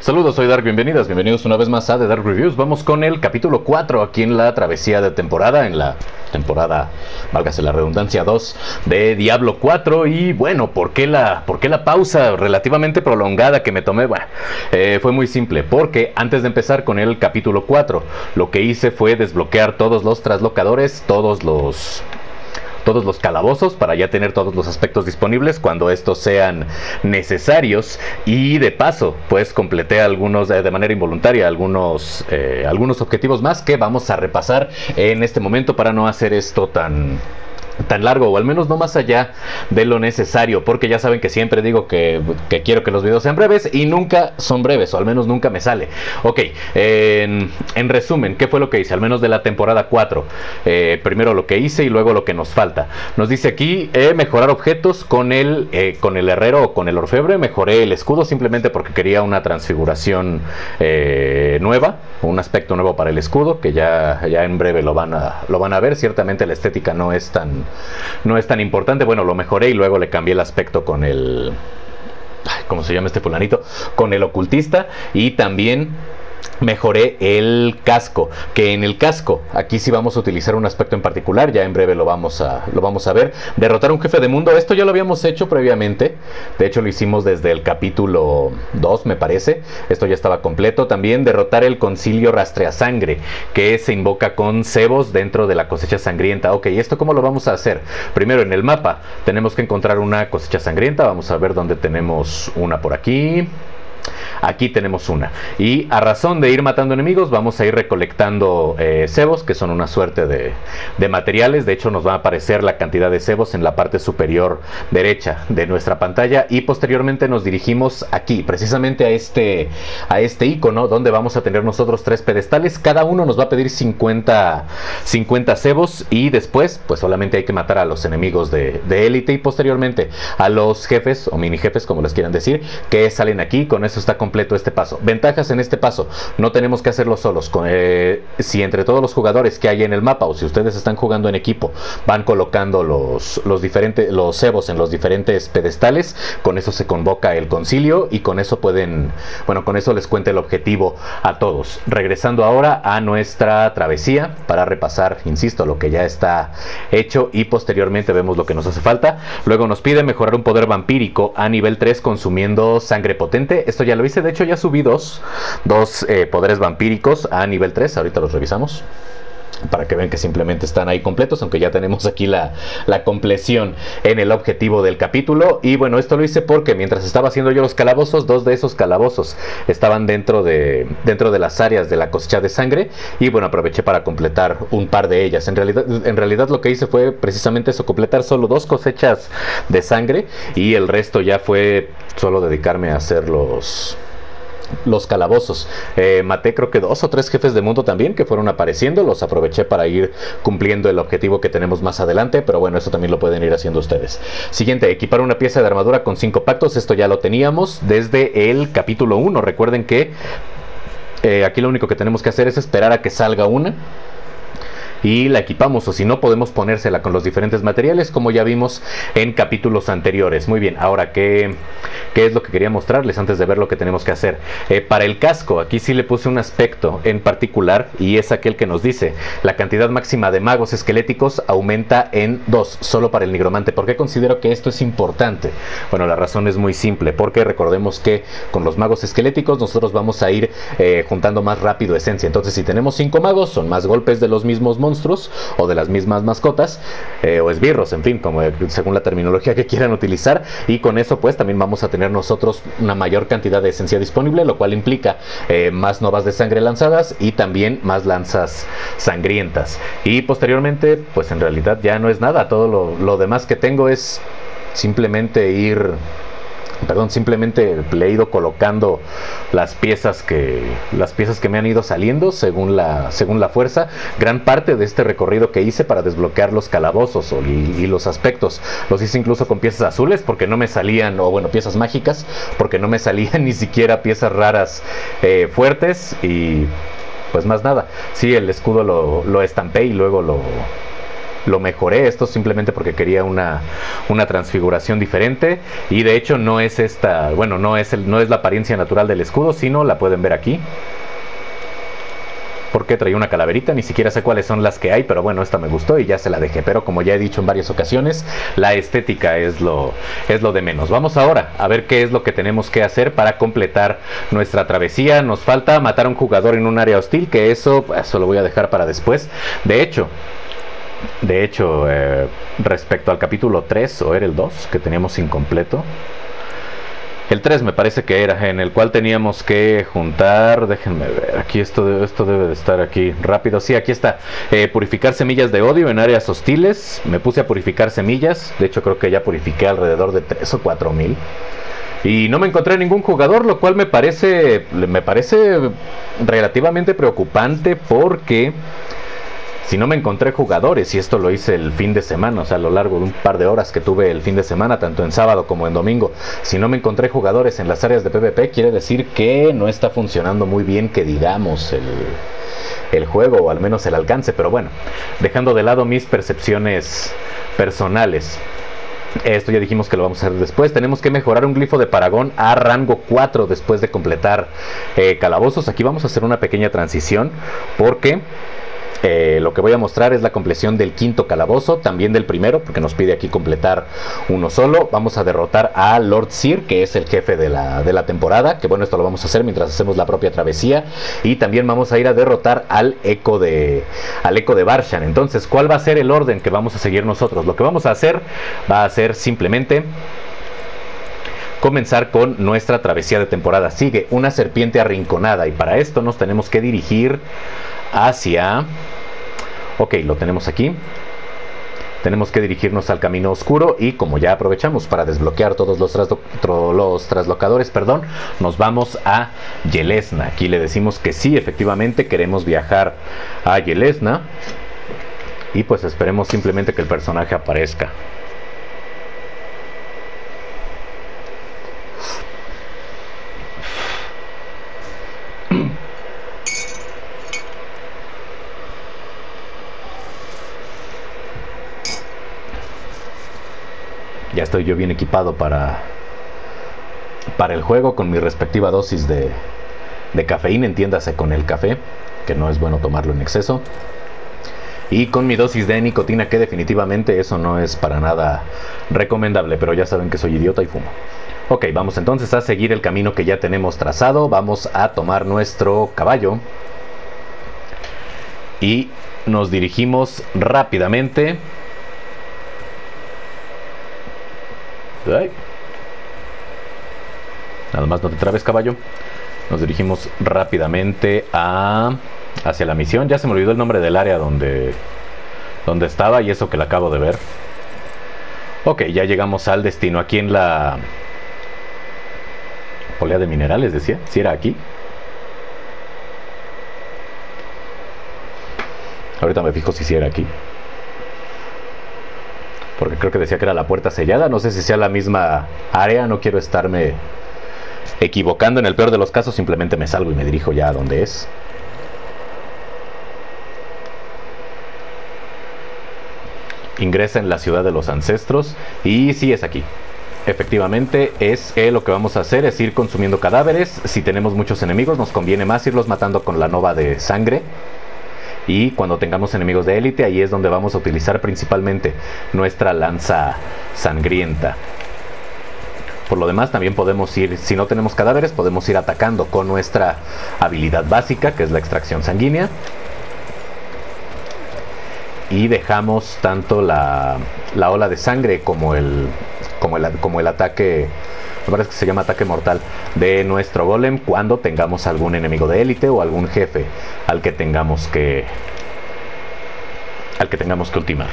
Saludos, soy Dark, bienvenidas, bienvenidos una vez más a The Dark Reviews. Vamos con el capítulo 4 aquí en la travesía de temporada, en la temporada, válgase la redundancia, 2 de Diablo 4. Y bueno, ¿por qué la, por qué la pausa relativamente prolongada que me tomé? Bueno, eh, fue muy simple, porque antes de empezar con el capítulo 4, lo que hice fue desbloquear todos los traslocadores, todos los todos los calabozos para ya tener todos los aspectos disponibles cuando estos sean necesarios. Y de paso pues completé algunos eh, de manera involuntaria algunos eh, algunos objetivos más que vamos a repasar en este momento para no hacer esto tan tan largo o al menos no más allá de lo necesario porque ya saben que siempre digo que, quiero que los videos sean breves y nunca son breves o al menos nunca me sale. Ok en, resumen ¿qué fue lo que hice? al menos de la temporada 4 eh, primero lo que hice y luego lo que nos falta. Nos dice aquí eh, mejorar objetos con el eh, con el herrero o con el orfebre. Mejoré el escudo simplemente porque quería una transfiguración nueva un aspecto nuevo para el escudo que ya, ya en breve lo van a lo van a ver. Ciertamente la estética no es tan no es tan importante. Bueno, lo mejoré y luego le cambié el aspecto con el... ¿Cómo se llama este fulanito? Con el ocultista y también mejoré el casco que en el casco aquí sí vamos a utilizar un aspecto en particular ya en breve lo vamos a lo vamos a ver. Derrotar un jefe de mundo esto ya lo habíamos hecho previamente de hecho lo hicimos desde el capítulo 2 me parece esto ya estaba completo. También derrotar el concilio rastrea sangre que se invoca con cebos dentro de la cosecha sangrienta. Ok esto cómo lo vamos a hacer primero en el mapa tenemos que encontrar una cosecha sangrienta vamos a ver dónde tenemos una por aquí Aquí tenemos una. Y a razón de ir matando enemigos, vamos a ir recolectando eh, cebos, que son una suerte de, materiales. De hecho, nos va a aparecer la cantidad de cebos en la parte superior derecha de nuestra pantalla. Y posteriormente nos dirigimos aquí, precisamente a este, a este icono, donde vamos a tener nosotros tres pedestales. Cada uno nos va a pedir 50, 50 cebos. Y después, pues solamente hay que matar a los enemigos de élite. y posteriormente a los jefes o mini jefes, como les quieran decir, que salen aquí. Con eso está completo este paso. Ventajas en este paso, no tenemos que hacerlo solos. Eh, si entre todos los jugadores que hay en el mapa o si ustedes están jugando en equipo van colocando los, los diferentes los cebos en los diferentes pedestales, con eso se convoca el concilio y con eso pueden, bueno, con eso les cuenta el objetivo a todos. Regresando ahora a nuestra travesía para repasar, insisto, lo que ya está hecho y posteriormente vemos lo que nos hace falta. Luego nos pide mejorar un poder vampírico a nivel 3 consumiendo sangre potente. Esto ya lo hice de hecho ya subí dos, eh, poderes vampíricos a nivel 3, ahorita los revisamos para que vean que simplemente están ahí completos, aunque ya tenemos aquí la, la, compleción en el objetivo del capítulo. Y bueno, esto lo hice porque mientras estaba haciendo yo los calabozos, dos de esos calabozos estaban dentro de, dentro de las áreas de la cosecha de sangre. Y bueno, aproveché para completar un par de ellas. En realidad, en realidad lo que hice fue precisamente eso, completar solo dos cosechas de sangre y el resto ya fue solo dedicarme a hacer los los calabozos. Eh, maté creo que dos o tres jefes de mundo también que fueron apareciendo. Los aproveché para ir cumpliendo el objetivo que tenemos más adelante. Pero bueno, eso también lo pueden ir haciendo ustedes. Siguiente, equipar una pieza de armadura con cinco pactos. Esto ya lo teníamos desde el capítulo 1. Recuerden que eh, aquí lo único que tenemos que hacer es esperar a que salga una y la equipamos o si no podemos ponérsela con los diferentes materiales como ya vimos en capítulos anteriores. Muy bien, ahora qué, qué es lo que quería mostrarles antes de ver lo que tenemos que hacer. Eh, para el casco, aquí sí le puse un aspecto en particular y es aquel que nos dice la cantidad máxima de magos esqueléticos aumenta en 2 solo para el nigromante. ¿Por qué considero que esto es importante? Bueno, la razón es muy simple, porque recordemos que con los magos esqueléticos nosotros vamos a ir eh, juntando más rápido esencia. Entonces si tenemos 5 magos son más golpes de los mismos monstruos o de las mismas mascotas eh, o esbirros, en fin, como según la terminología que quieran utilizar y con eso pues también vamos a tener nosotros una mayor cantidad de esencia disponible, lo cual implica eh, más novas de sangre lanzadas y también más lanzas sangrientas. Y posteriormente pues en realidad ya no es nada, todo lo demás que tengo es simplemente ir perdón, simplemente le he ido colocando las piezas que las piezas que me han ido saliendo según la según la fuerza. Gran parte de este recorrido que hice para desbloquear los calabozos y, los aspectos los hice incluso con piezas azules porque no me salían o bueno piezas mágicas porque no me salían ni siquiera piezas raras eh, fuertes y pues más nada. Sí, el escudo lo, lo estampé y luego lo lo mejoré. Esto simplemente porque quería una, una transfiguración diferente. Y de hecho no es esta, bueno, no es, el, no es la apariencia natural del escudo, sino la pueden ver aquí porque traía una calaverita, ni siquiera sé cuáles son las que hay, pero bueno, esta me gustó y ya se la dejé. Pero como ya he dicho en varias ocasiones, la estética es lo, es lo de menos. Vamos ahora a ver qué es lo que tenemos que hacer para completar nuestra travesía. Nos falta matar a un jugador en un área hostil, que eso, eso lo voy a dejar para después. De hecho, de hecho, eh, respecto al capítulo 3, o era el 2, que teníamos incompleto, el 3 me parece que era, en el cual teníamos que juntar, déjenme ver, aquí esto, esto debe de estar aquí rápido, sí, aquí está, eh, purificar semillas de odio en áreas hostiles, me puse a purificar semillas, de hecho creo que ya purifiqué alrededor de 3 o 4 mil. Y no me encontré ningún jugador, lo cual me parece, me parece relativamente preocupante porque si no me encontré jugadores, y esto lo hice el fin de semana, o sea, a lo largo de un par de horas que tuve el fin de semana, tanto en sábado como en domingo, si no me encontré jugadores en las áreas de PvP, quiere decir que no está funcionando muy bien, que digamos, el, el juego, o al menos el alcance, pero bueno, dejando de lado mis percepciones personales. Esto ya dijimos que lo vamos a hacer después. Tenemos que mejorar un glifo de Paragón a rango 4 después de completar eh, calabozos. Aquí vamos a hacer una pequeña transición porque eh, lo que voy a mostrar es la compleción del quinto calabozo, también del primero, porque nos pide aquí completar uno solo. Vamos a derrotar a Lord Sir, que es el jefe de la, de la temporada, que bueno, esto lo vamos a hacer mientras hacemos la propia travesía. Y también vamos a ir a derrotar al eco de, al eco de Barshan. Entonces, ¿cuál va a ser el orden que vamos a seguir nosotros? Lo que vamos a hacer va a ser simplemente comenzar con nuestra travesía de temporada. Sigue una serpiente arrinconada y para esto nos tenemos que dirigir hacia... Ok, lo tenemos aquí. Tenemos que dirigirnos al camino oscuro y como ya aprovechamos para desbloquear todos los, los traslocadores, perdón, nos vamos a Yelesna. Aquí le decimos que sí, efectivamente queremos viajar a Yelesna y pues esperemos simplemente que el personaje aparezca. Ya estoy yo bien equipado para, para el juego con mi respectiva dosis de, de cafeína, entiéndase con el café, que no es bueno tomarlo en exceso. Y con mi dosis de nicotina, que definitivamente eso no es para nada recomendable, pero ya saben que soy idiota y fumo. Ok, vamos entonces a seguir el camino que ya tenemos trazado. Vamos a tomar nuestro caballo. Y nos dirigimos rápidamente Nada más no te trabes, caballo. Nos dirigimos rápidamente a hacia la misión. Ya se me olvidó el nombre del área donde donde estaba y eso que la acabo de ver. Ok, ya llegamos al destino. Aquí en la polea de minerales, decía. Si era aquí. Ahorita me fijo si si era aquí porque creo que decía que era la puerta sellada. No sé si sea la misma área, no quiero estarme equivocando. En el peor de los casos, simplemente me salgo y me dirijo ya a donde es. Ingresa en la ciudad de los ancestros y sí es aquí. Efectivamente, es que lo que vamos a hacer es ir consumiendo cadáveres. Si tenemos muchos enemigos, nos conviene más irlos matando con la nova de sangre y cuando tengamos enemigos de élite ahí es donde vamos a utilizar principalmente nuestra lanza sangrienta. Por lo demás también podemos ir, si no tenemos cadáveres, podemos ir atacando con nuestra habilidad básica, que es la extracción sanguínea. Y dejamos tanto la, la ola de sangre como el, como el, como el ataque me parece que se llama ataque mortal de nuestro golem cuando tengamos algún enemigo de élite o algún jefe al que tengamos que al que tengamos que ultimar.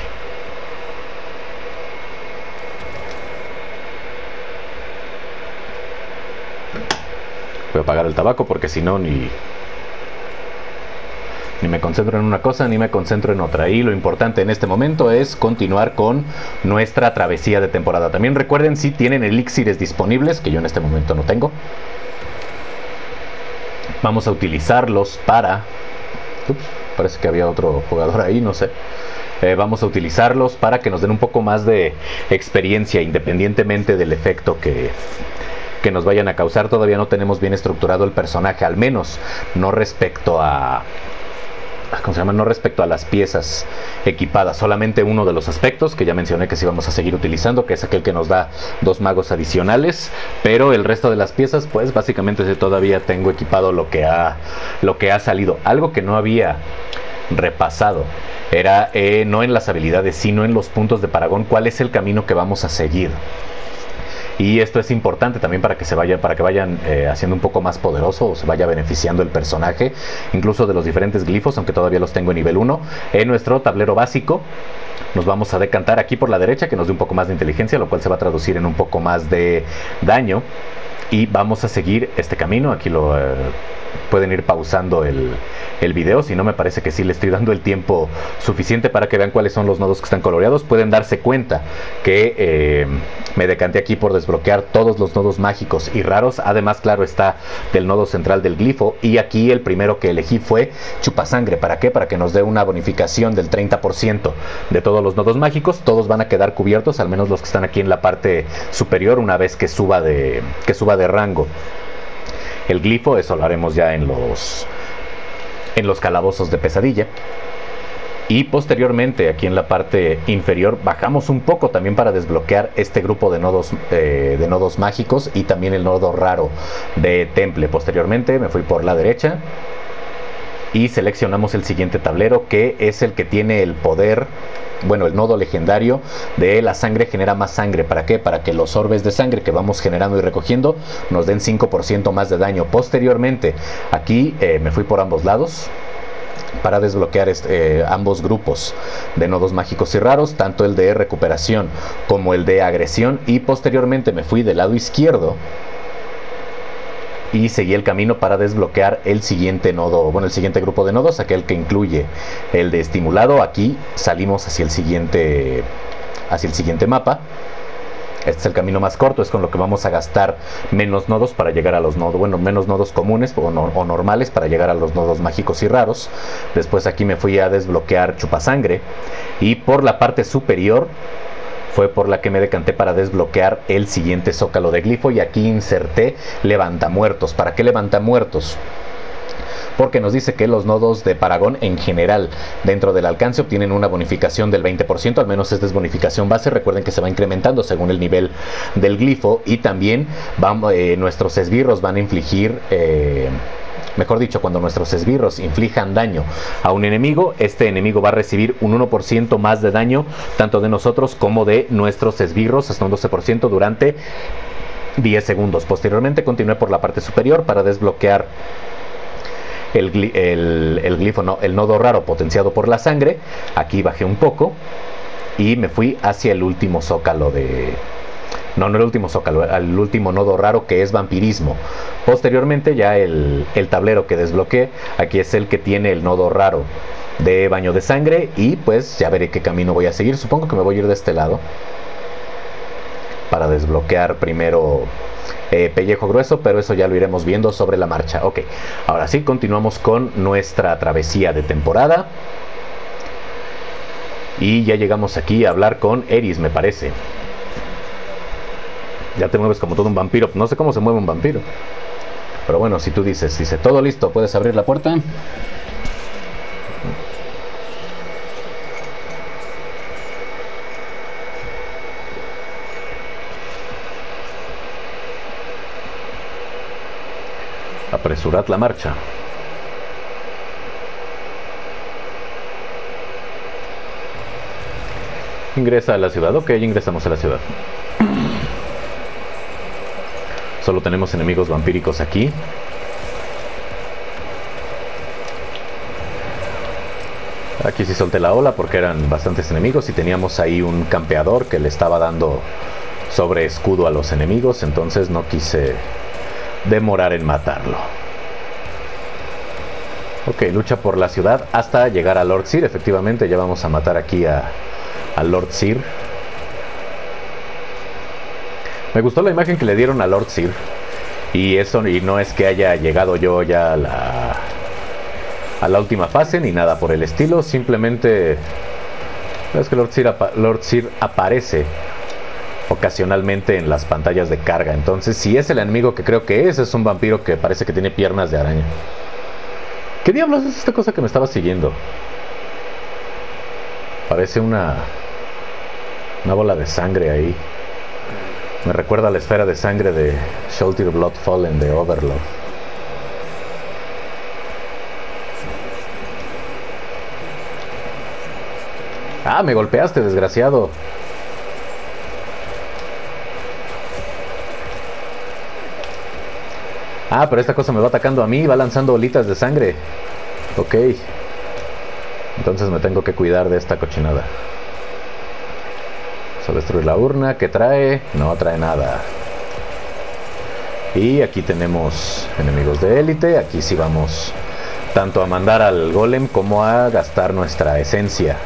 Voy a apagar el tabaco porque si no ni ni me concentro en una cosa ni me concentro en otra. Y lo importante en este momento es continuar con nuestra travesía de temporada. También recuerden si tienen elixires disponibles, que yo en este momento no tengo. Vamos a utilizarlos para... parece que había otro jugador ahí, no sé. eh, vamos a utilizarlos para que nos den un poco más de experiencia independientemente del efecto que, que nos vayan a causar. Todavía no tenemos bien estructurado el personaje, al menos no respecto a ¿cómo se llama? No respecto a las piezas equipadas, solamente uno de los aspectos que ya mencioné que sí vamos a seguir utilizando, que es aquel que nos da dos magos adicionales, pero el resto de las piezas, pues básicamente todavía tengo equipado lo que ha, lo que ha salido. Algo que no había repasado era eh, no en las habilidades, sino en los puntos de Paragón, cuál es el camino que vamos a seguir y esto es importante también para que se vaya para que vayan eh, haciendo un poco más poderoso o se vaya beneficiando el personaje incluso de los diferentes glifos aunque todavía los tengo en nivel 1 en nuestro tablero básico nos vamos a decantar aquí por la derecha que nos dé un poco más de inteligencia lo cual se va a traducir en un poco más de daño. Y vamos a seguir este camino. Aquí lo eh, pueden ir pausando el, el video, si no me parece que sí le estoy dando el tiempo suficiente para que vean cuáles son los nodos que están coloreados. Pueden darse cuenta que eh, me decanté aquí por desbloquear todos los nodos mágicos y raros. Además, claro, está del nodo central del glifo. Y aquí el primero que elegí fue chupasangre. ¿Para qué? Para que nos dé una bonificación del 30% de todos los nodos mágicos. Todos van a quedar cubiertos, al menos los que están aquí en la parte superior, una vez que suba de, que suba de rango el glifo, eso lo haremos ya en los en los calabozos de pesadilla. Y posteriormente aquí en la parte inferior bajamos un poco también para desbloquear este grupo de nodos, eh, de nodos mágicos y también el nodo raro de temple. Posteriormente me fui por la derecha y seleccionamos el siguiente tablero que es el que tiene el poder bueno, el nodo legendario de la sangre genera más sangre. ¿Para qué? Para que los orbes de sangre que vamos generando y recogiendo nos den 5% más de daño. Posteriormente, aquí eh, me fui por ambos lados para desbloquear este, eh, ambos grupos de nodos mágicos y raros, tanto el de recuperación como el de agresión. Y posteriormente me fui del lado izquierdo y seguí el camino para desbloquear el siguiente nodo, bueno, el siguiente grupo de nodos, aquel que incluye el de estimulado. Aquí salimos hacia el siguiente, hacia el siguiente mapa. Este es el camino más corto, es con lo que vamos a gastar menos nodos para llegar a los nodos, bueno, menos nodos comunes o, o, normales para llegar a los nodos mágicos y raros. Después aquí me fui a desbloquear chupasangre y por la parte superior fue por la que me decanté para desbloquear el siguiente zócalo de glifo y aquí inserté levanta muertos. ¿Para qué levanta muertos? porque nos dice que los nodos de Paragón en general dentro del alcance obtienen una bonificación del 20%, al menos es bonificación base, recuerden que se va incrementando según el nivel del glifo y también eh, nuestros esbirros van a infligir... Eh, mejor dicho, cuando nuestros esbirros inflijan daño a un enemigo, este enemigo va a recibir un 1% más de daño, tanto de nosotros como de nuestros esbirros, hasta un 12% durante 10 segundos. Posteriormente continué por la parte superior para desbloquear el, glifo, no, el nodo raro potenciado por la sangre. Aquí bajé un poco y me fui hacia el último zócalo de, no, no el último zócalo, al último nodo raro que es vampirismo. Posteriormente ya el, el tablero que desbloqueé, aquí es el que tiene el nodo raro de baño de sangre y pues ya veré qué camino voy a seguir. Supongo que me voy a ir de este lado para desbloquear primero eh, pellejo grueso, pero eso ya lo iremos viendo sobre la marcha. Ok, ahora sí, continuamos con nuestra travesía de temporada. Y ya llegamos aquí a hablar con Eris, me parece. Ya te mueves como todo un vampiro. No sé cómo se mueve un vampiro. Pero bueno, si tú dices, dice, todo listo, puedes abrir la puerta. Apresurad la marcha. Ingresa a la ciudad. Ok, ingresamos a la ciudad. Solo tenemos enemigos vampíricos aquí. Aquí sí solté la ola porque eran bastantes enemigos y teníamos ahí un campeador que le estaba dando sobre escudo a los enemigos, entonces no quise demorar en matarlo. Ok, lucha por la ciudad hasta llegar a Lord Sir. Efectivamente, ya vamos a matar aquí a, a Lord Sir. Me gustó la imagen que le dieron a Lord Sir. Y eso, y no es que haya llegado yo ya a la, a la última fase ni nada por el estilo. Simplemente Es que Lord Sir, Lord Sir aparece ocasionalmente en las pantallas de carga. Entonces, si es el enemigo que creo que es, es un vampiro que parece que tiene piernas de araña. ¿Qué diablos es esta cosa que me estaba siguiendo? Parece una una bola de sangre ahí. Me recuerda a la esfera de sangre de Shoulder Blood Fallen de Overlord. Ah, me golpeaste, desgraciado. Ah, pero esta cosa me va atacando a mí, va lanzando bolitas de sangre. Ok. Entonces me tengo que cuidar de esta cochinada. Vamos a destruir la urna. ¿Qué trae? No trae nada. Y aquí tenemos enemigos de élite. Aquí sí vamos tanto a mandar al golem como a gastar nuestra esencia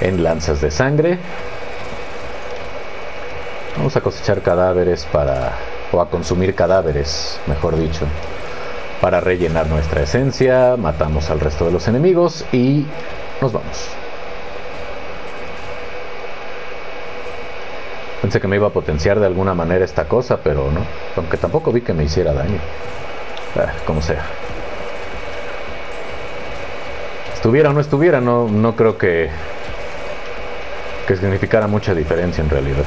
en lanzas de sangre. Vamos a cosechar cadáveres para o a consumir cadáveres, mejor dicho, para rellenar nuestra esencia, matamos al resto de los enemigos y nos vamos. Pensé que me iba a potenciar de alguna manera esta cosa, pero no, aunque tampoco vi que me hiciera daño. Ah, como sea. Estuviera o no estuviera, no, no creo que, que significara mucha diferencia en realidad.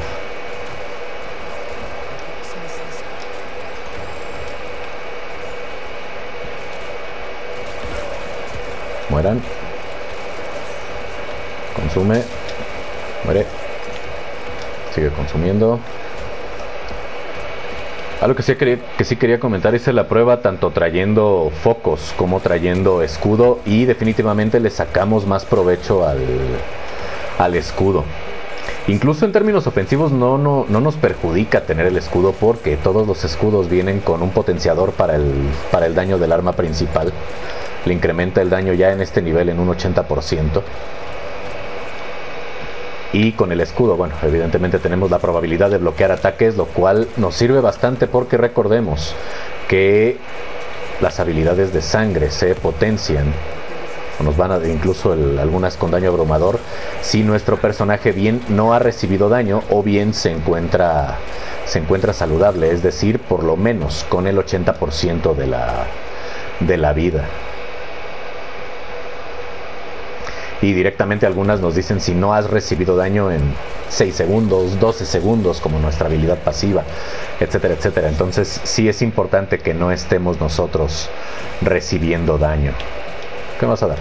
Mueran. Consume. Muere. Sigue consumiendo. Algo que sí, quería, que sí quería comentar es la prueba tanto trayendo focos como trayendo escudo y definitivamente le sacamos más provecho al, al escudo. Incluso en términos ofensivos no, no, no, nos perjudica tener el escudo porque todos los escudos vienen con un potenciador para el, para el daño del arma principal le incrementa el daño ya en este nivel en un 80%. Y con el escudo, bueno, evidentemente tenemos la probabilidad de bloquear ataques, lo cual nos sirve bastante porque recordemos que las habilidades de sangre se potencian o nos van a incluso algunas con daño abrumador si nuestro personaje bien no ha recibido daño o bien se encuentra se encuentra saludable, es decir, por lo menos con el 80% de la de la vida y directamente algunas nos dicen si no has recibido daño en 6 segundos, 12 segundos como nuestra habilidad pasiva, etcétera, etcétera. Entonces sí es importante que no estemos nosotros recibiendo daño. ¿Qué vas a dar?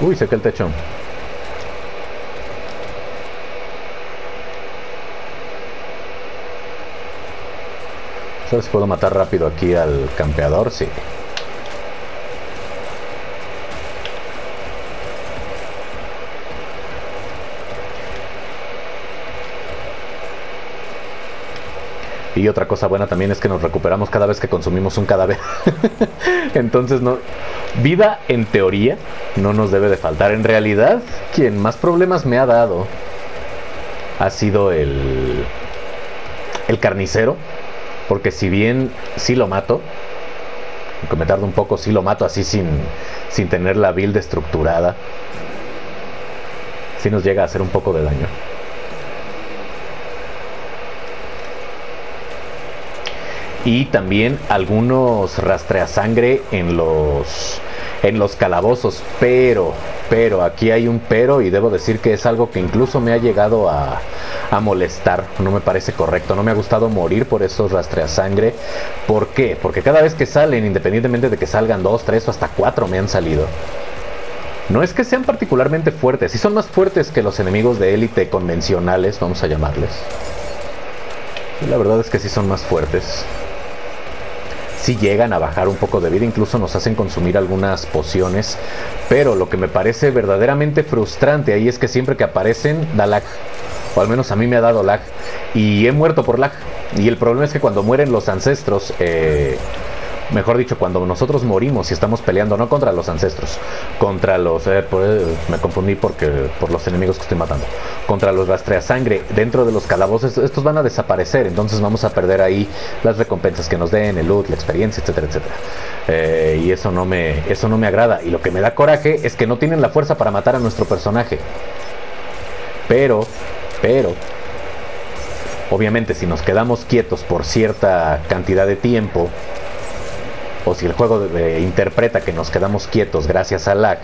Uy, que el techo. ¿Sabes si puedo matar rápido aquí al campeador? Sí. Y otra cosa buena también es que nos recuperamos cada vez que consumimos un cadáver. Entonces, no. Vida en teoría no nos debe de faltar. En realidad, quien más problemas me ha dado ha sido el. El carnicero porque si bien sí lo mato, me tardo un poco, sí lo mato así sin, sin tener la build estructurada, sí nos llega a hacer un poco de daño. Y también algunos rastreasangre en los en los calabozos, pero, pero, aquí hay un pero y debo decir que es algo que incluso me ha llegado a, a molestar, no me parece correcto, no me ha gustado morir por esos rastreasangre. ¿Por qué? Porque cada vez que salen, independientemente de que salgan dos, tres o hasta cuatro me han salido. No es que sean particularmente fuertes, sí son más fuertes que los enemigos de élite convencionales, vamos a llamarles. la verdad es que sí son más fuertes. Si llegan a bajar un poco de vida, incluso nos hacen consumir algunas pociones. Pero lo que me parece verdaderamente frustrante ahí es que siempre que aparecen da lag. O al menos a mí me ha dado lag. Y he muerto por lag. Y el problema es que cuando mueren los ancestros, eh, mejor dicho, cuando nosotros morimos y estamos peleando no contra los ancestros, contra los, eh, pues, me confundí porque por los enemigos que estoy matando, contra los rastrea sangre dentro de los calabozos, estos van a desaparecer, entonces vamos a perder ahí las recompensas que nos den, el loot, la experiencia, etcétera, etcétera. Eh, y eso no me, eso no me agrada. Y lo que me da coraje es que no tienen la fuerza para matar a nuestro personaje. Pero, pero, obviamente si nos quedamos quietos por cierta cantidad de tiempo, o si el juego interpreta que nos quedamos quietos gracias al lag,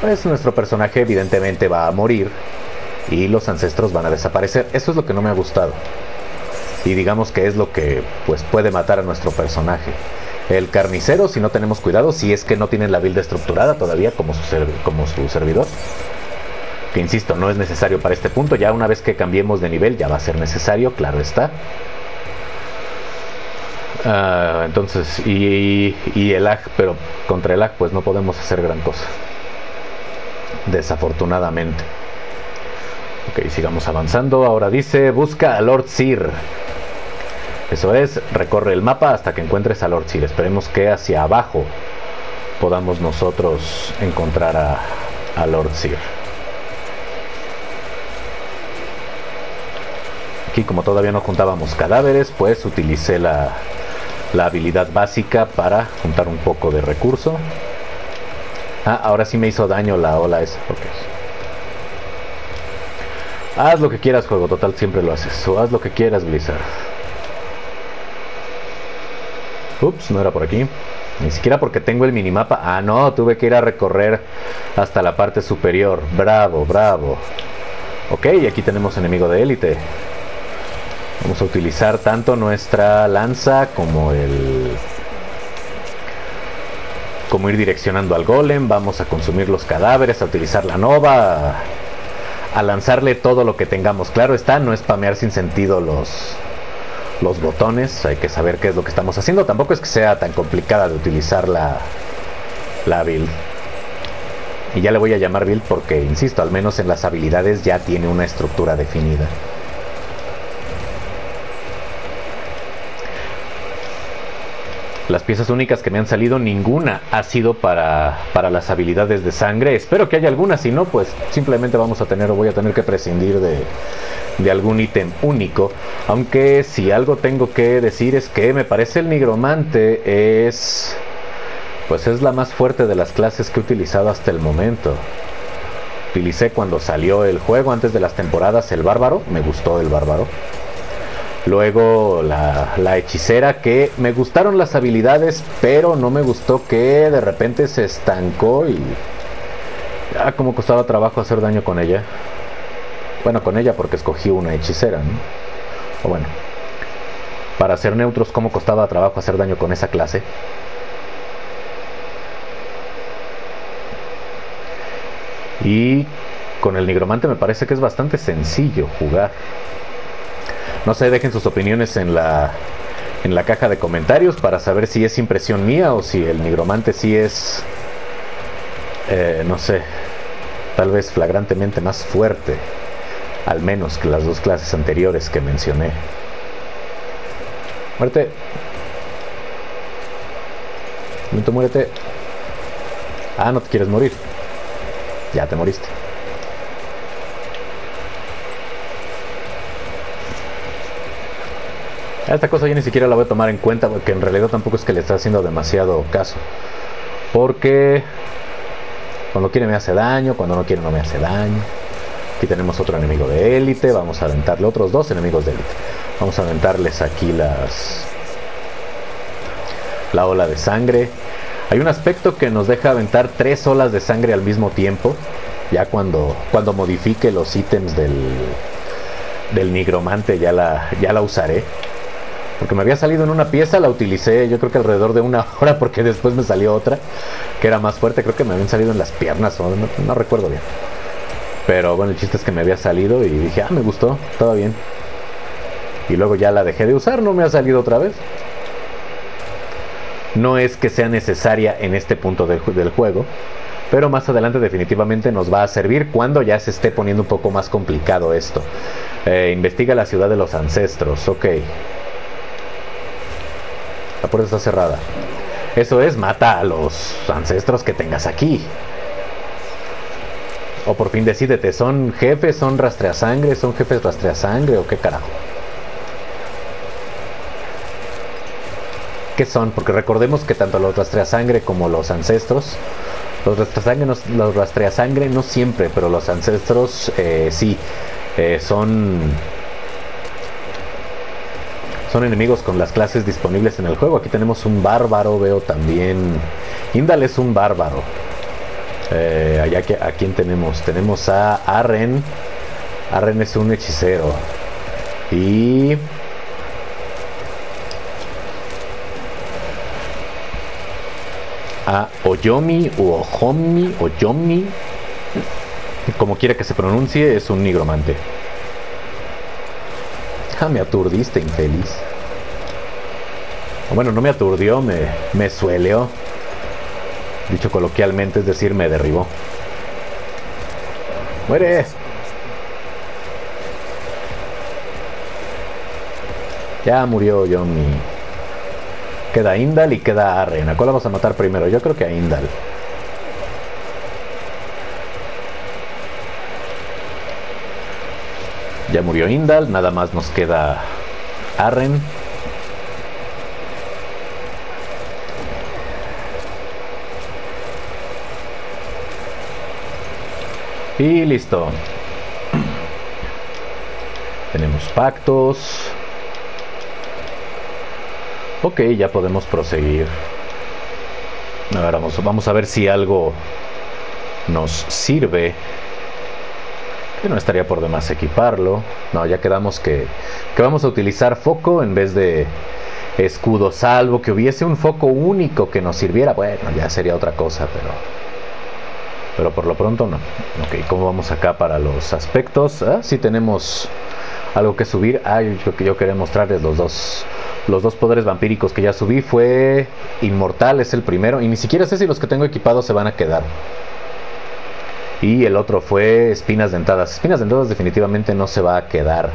pues nuestro personaje evidentemente va a morir y los ancestros van a desaparecer. Eso es lo que no me ha gustado. Y digamos que es lo que pues puede matar a nuestro personaje. El carnicero, si no tenemos cuidado, si es que no tienen la build estructurada todavía como su, como su servidor. Que insisto, no es necesario para este punto. Ya una vez que cambiemos de nivel ya va a ser necesario, claro está. Ah, entonces, y, el lag, pero contra el lag pues no podemos hacer gran cosa. Desafortunadamente. Ok, sigamos avanzando. Ahora dice, busca a Lord Sir. Eso es, recorre el mapa hasta que encuentres a Lord Sir. Esperemos que hacia abajo podamos nosotros encontrar a, a Lord Sir. Aquí como todavía no juntábamos cadáveres, pues utilicé la, la habilidad básica para juntar un poco de recurso. Ah, ahora sí me hizo daño la ola esa. Haz lo que quieras, juego. Total, siempre lo haces. O haz lo que quieras, Blizzard. Ups, no era por aquí. Ni siquiera porque tengo el minimapa. Ah, no, tuve que ir a recorrer hasta la parte superior. Bravo, bravo. Ok, aquí tenemos enemigo de élite. Vamos a utilizar tanto nuestra lanza como el... Como ir direccionando al golem. Vamos a consumir los cadáveres, a utilizar la nova. A, lanzarle todo lo que tengamos. Claro está, no spamear sin sentido los, los botones. Hay que saber qué es lo que estamos haciendo. Tampoco es que sea tan complicada de utilizar la, la build. Y ya le voy a llamar build porque, insisto, al menos en las habilidades ya tiene una estructura definida. Las piezas únicas que me han salido, ninguna ha sido para, para las habilidades de sangre. Espero que haya alguna, si no, pues simplemente vamos a tener o voy a tener que prescindir de, de algún ítem único. Aunque si algo tengo que decir es que me parece el nigromante es... Pues es la más fuerte de las clases que he utilizado hasta el momento. Utilicé cuando salió el juego, antes de las temporadas, el bárbaro. Me gustó el bárbaro. Luego la, hechicera que me gustaron las habilidades, pero no me gustó que de repente se estancó y... Ah, como costaba trabajo hacer daño con ella. Bueno, con ella porque escogí una hechicera, ¿no? O bueno, para ser neutros, cómo costaba trabajo hacer daño con esa clase. Y con el nigromante me parece que es bastante sencillo jugar. No sé, dejen sus opiniones en la, en la caja de comentarios para saber si es impresión mía o si el nigromante sí es, eh, no sé, tal vez flagrantemente más fuerte, al menos que las dos clases anteriores que mencioné. Muerte. Momento, muérete. Ah, no te quieres morir. Ya te moriste. Esta cosa yo ni siquiera la voy a tomar en cuenta porque en realidad tampoco es que le está haciendo demasiado caso. Porque cuando quiere me hace daño, cuando no quiere no me hace daño. Aquí tenemos otro enemigo de élite, vamos a aventarle otros dos enemigos de élite. Vamos a aventarles aquí las la ola de sangre. Hay un aspecto que nos deja aventar tres olas de sangre al mismo tiempo. Ya cuando, cuando modifique los ítems del, del nigromante ya la, ya la usaré. Porque me había salido en una pieza, la utilicé yo creo que alrededor de una hora porque después me salió otra que era más fuerte. Creo que me habían salido en las piernas o no, recuerdo bien. Pero bueno, el chiste es que me había salido y dije, ah, me gustó, estaba bien. Y luego ya la dejé de usar, no me ha salido otra vez. No es que sea necesaria en este punto del, juego, pero más adelante definitivamente nos va a servir cuando ya se esté poniendo un poco más complicado esto. Eh, investiga la ciudad de los ancestros, ok. La puerta está cerrada. Eso es, mata a los ancestros que tengas aquí. O por fin decídete, ¿son jefes, son rastreasangre, son jefes rastreasangre o qué carajo? ¿Qué son? Porque recordemos que tanto los rastreasangre como los ancestros, los rastreasangre no, los rastreasangre no siempre, pero los ancestros eh, sí, eh, son son enemigos con las clases disponibles en el juego. Aquí tenemos un bárbaro, veo también. Indal es un bárbaro. Eh, allá que a quién tenemos? Tenemos a Arren. Arren es un hechicero. Y a Oyomi o Ojomi, Oyomi, como quiera que se pronuncie, es un nigromante. Ah, me aturdiste, infeliz. Bueno, no me aturdió, me, me sueleó. Dicho coloquialmente, es decir, me derribó. ¡Muere! Ya murió Yomi. Queda Indal y queda Arren. ¿A cuál vamos a matar primero? Yo creo que a Indal. Ya murió Indal, nada más nos queda Arren. Y listo. Tenemos pactos. Ok, ya podemos proseguir. Ahora vamos, vamos a ver si algo nos sirve no estaría por demás equiparlo. No, ya quedamos que, que vamos a utilizar foco en vez de escudo, salvo que hubiese un foco único que nos sirviera. Bueno, ya sería otra cosa, pero pero por lo pronto no. Ok, ¿cómo vamos acá para los aspectos? Ah, sí tenemos algo que subir. Ah, yo, yo quería mostrarles los dos los dos poderes vampíricos que ya subí. Fue inmortal, es el primero. Y ni siquiera sé si los que tengo equipados se van a quedar. Y el otro fue espinas dentadas. Espinas dentadas definitivamente no se va a quedar.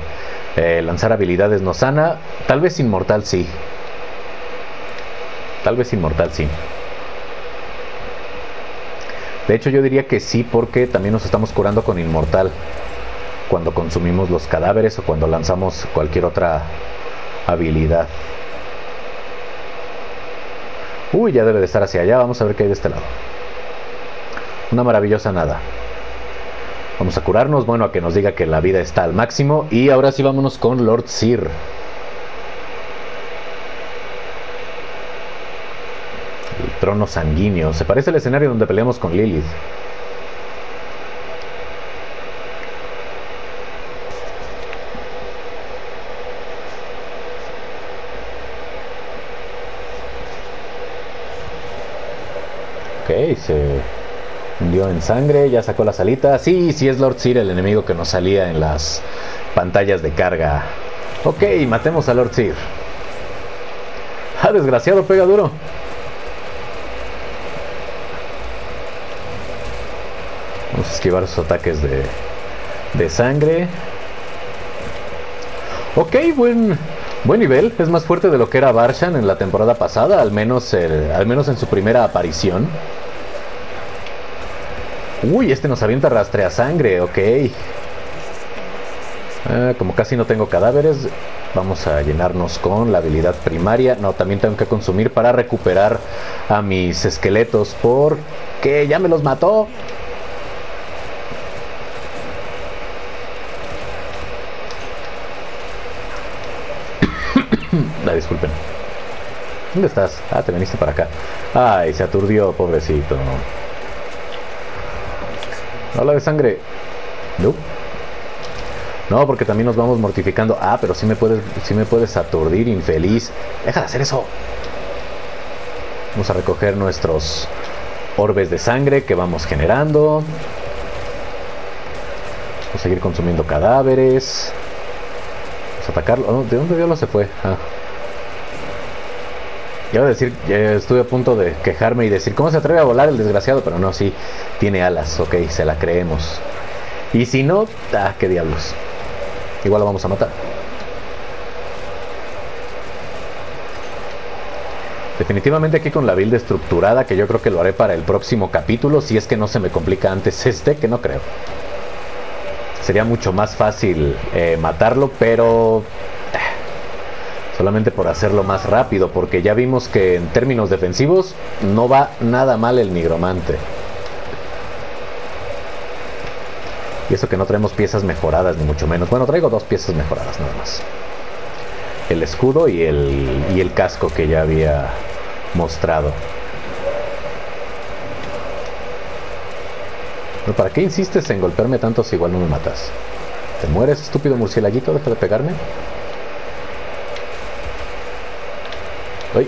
Eh, lanzar habilidades no sana. Tal vez inmortal sí. Tal vez inmortal sí. De hecho yo diría que sí porque también nos estamos curando con inmortal. Cuando consumimos los cadáveres o cuando lanzamos cualquier otra habilidad. Uy, ya debe de estar hacia allá. Vamos a ver qué hay de este lado. Una maravillosa nada. Vamos a curarnos, bueno, a que nos diga que la vida está al máximo. Y ahora sí vámonos con Lord Sir. El trono sanguíneo. Se parece al escenario donde peleamos con Lilith. Ok, se hundió en sangre, ya sacó la salita. Sí, sí es Lord Sir el enemigo que nos salía en las pantallas de carga. Ok, matemos a Lord Sir. Ah, desgraciado, pega duro. Vamos a esquivar sus ataques de, de sangre. Ok, buen, buen nivel. Es más fuerte de lo que era Barshan en la temporada pasada, al menos, al menos en su primera aparición. Uy, este nos avienta rastrea sangre, ok. Ah, como casi no tengo cadáveres, vamos a llenarnos con la habilidad primaria. No, también tengo que consumir para recuperar a mis esqueletos porque ya me los mató. La disculpen. ¿Dónde estás? Ah, te viniste para acá. Ay, se aturdió, pobrecito. Habla de sangre. No. No, porque también nos vamos mortificando. Ah, pero si me puedes, si me puedes aturdir, infeliz. Deja de hacer eso. Vamos a recoger nuestros orbes de sangre que vamos generando. Vamos a seguir consumiendo cadáveres. Vamos a atacarlo. Oh, ¿De dónde diablo se fue? Ah. A decir, estuve a punto de quejarme y decir, ¿cómo se atreve a volar el desgraciado? Pero no, sí, tiene alas, ok, se la creemos. Y si no, ah, qué diablos. Igual lo vamos a matar. Definitivamente aquí con la build estructurada, que yo creo que lo haré para el próximo capítulo, si es que no se me complica antes este, que no creo. Sería mucho más fácil eh, matarlo, pero eh, solamente por hacerlo más rápido, porque ya vimos que en términos defensivos no va nada mal el nigromante. Y eso que no traemos piezas mejoradas, ni mucho menos. Bueno, traigo dos piezas mejoradas nada más. El escudo y el, y el casco que ya había mostrado. ¿Pero ¿Para qué insistes en golpearme tanto si igual no me matas? ¿Te mueres, estúpido murcielaguito? Deja de pegarme. ¡Ay!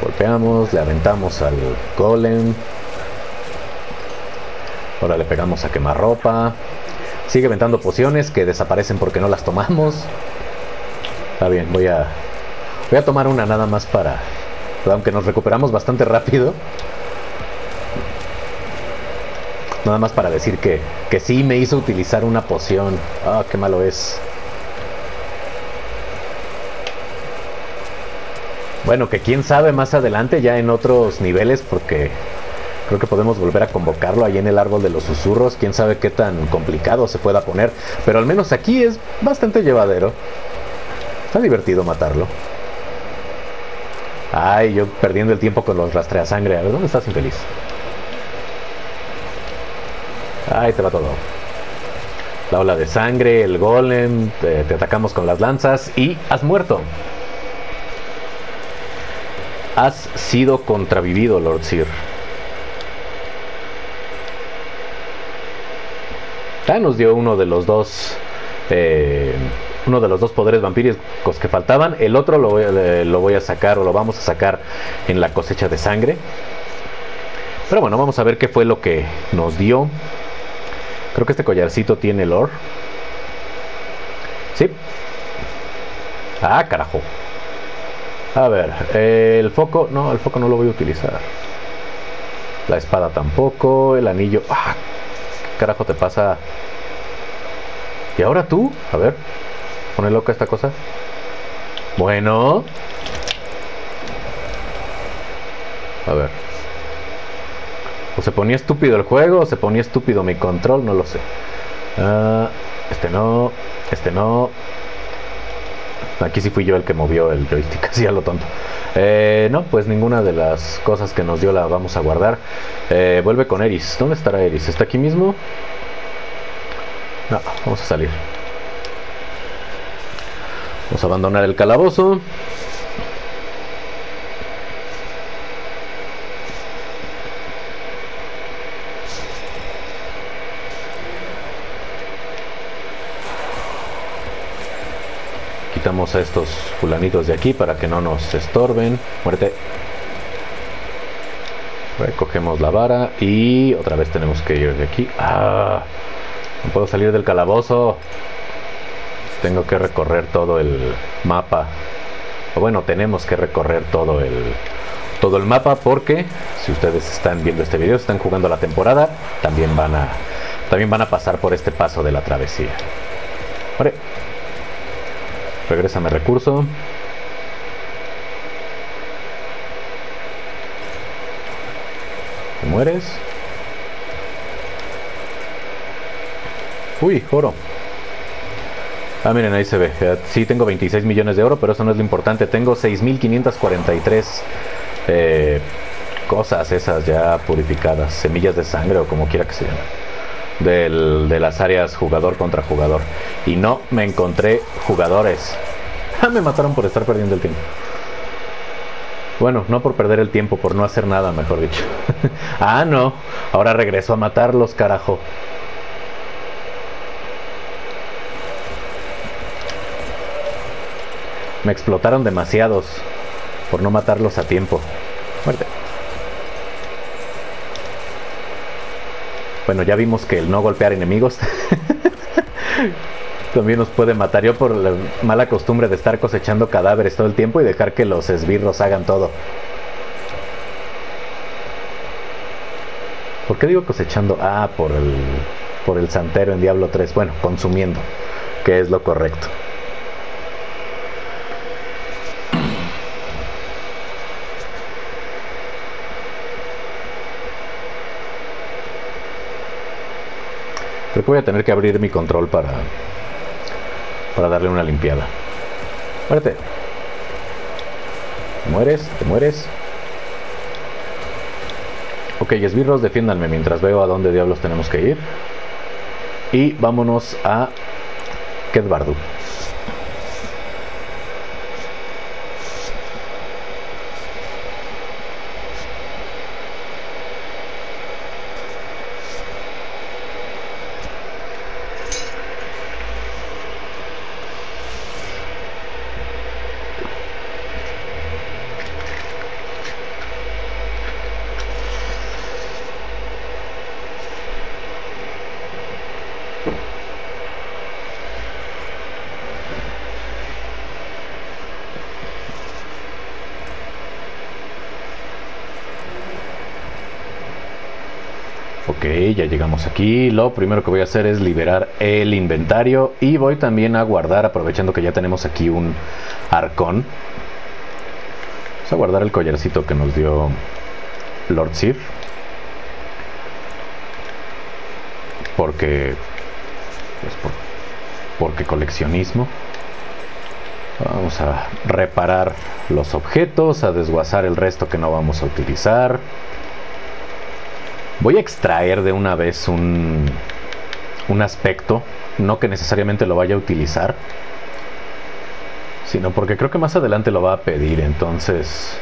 golpeamos, le aventamos al golem. Ahora le pegamos a quemarropa. Sigue aventando pociones que desaparecen porque no las tomamos. Está bien, voy a voy a tomar una nada más para aunque nos recuperamos bastante rápido. Nada más para decir que, que sí me hizo utilizar una poción. Ah, qué malo es. Bueno, que quién sabe más adelante ya en otros niveles porque creo que podemos volver a convocarlo ahí en el árbol de los susurros. Quién sabe qué tan complicado se pueda poner. Pero al menos aquí es bastante llevadero. Está divertido matarlo. Ay, yo perdiendo el tiempo con los rastreasangre. A ver, ¿dónde estás infeliz? Ahí te va todo. La ola de sangre, el golem, te, atacamos con las lanzas y has muerto. Has sido contravivido, Lord Sir. Ya nos dio uno de los dos. Eh, uno de los dos poderes vampíricos que faltaban. El otro lo voy a sacar o lo vamos a sacar en la cosecha de sangre. Pero bueno, vamos a ver qué fue lo que nos dio. Creo que este collarcito tiene lore. Sí. Ah, carajo. A ver, el foco, no, el foco no lo voy a utilizar. La espada tampoco, el anillo. Ah, ¿qué carajo te pasa? ¿Y ahora tú? A ver, pone loca esta cosa. Bueno. A ver. O se ponía estúpido el juego, o se ponía estúpido mi control, no lo sé. Ah, este no, este no, Aquí sí fui yo el que movió el joystick, así a lo tonto. Eh, no, pues ninguna de las cosas que nos dio la vamos a guardar. Eh, vuelve con Eris. ¿Dónde estará Eris? ¿Está aquí mismo? No, vamos a salir. Vamos a abandonar el calabozo. Quitamos a estos fulanitos de aquí para que no nos estorben. Muerte. Recogemos la vara y otra vez tenemos que ir de aquí. ¡Ah! No puedo salir del calabozo. Tengo que recorrer todo el mapa. O bueno, tenemos que recorrer todo el todo el mapa porque si ustedes están viendo este video, están jugando la temporada, también van a también van a pasar por este paso de la travesía. Regrésame recurso. ¿Te mueres? Uy, oro. Ah, miren, ahí se ve. Sí, tengo 26 millones de oro, pero eso no es lo importante. Tengo 6.543 eh, cosas esas ya purificadas. Semillas de sangre o como quiera que se llame del, de las áreas jugador contra jugador. Y no me encontré jugadores. Ah, me mataron por estar perdiendo el tiempo. Bueno, no por perder el tiempo, por no hacer nada, mejor dicho. ah, no. Ahora regreso a matarlos, carajo. Me explotaron demasiados por no matarlos a tiempo. Muerte. Bueno, ya vimos que el no golpear enemigos también nos puede matar. Yo por la mala costumbre de estar cosechando cadáveres todo el tiempo y dejar que los esbirros hagan todo. ¿Por qué digo cosechando? Ah, por el, por el santero en Diablo 3. Bueno, consumiendo. que es lo correcto. Creo que voy a tener que abrir mi control para, para darle una limpiada. Muérete. ¿Te mueres? ¿Te mueres? Ok, esbirros, defiéndanme mientras veo a dónde diablos tenemos que ir. Y vámonos a Kedbardu. Ok, ya llegamos aquí. Lo primero que voy a hacer es liberar el inventario y voy también a guardar, aprovechando que ya tenemos aquí un arcón. Vamos a guardar el collarcito que nos dio Lord Sir. Porque... Pues por, porque coleccionismo. Vamos a reparar los objetos, a desguazar el resto que no vamos a utilizar. Voy a extraer de una vez un, un aspecto, no que necesariamente lo vaya a utilizar, sino porque creo que más adelante lo va a pedir, entonces,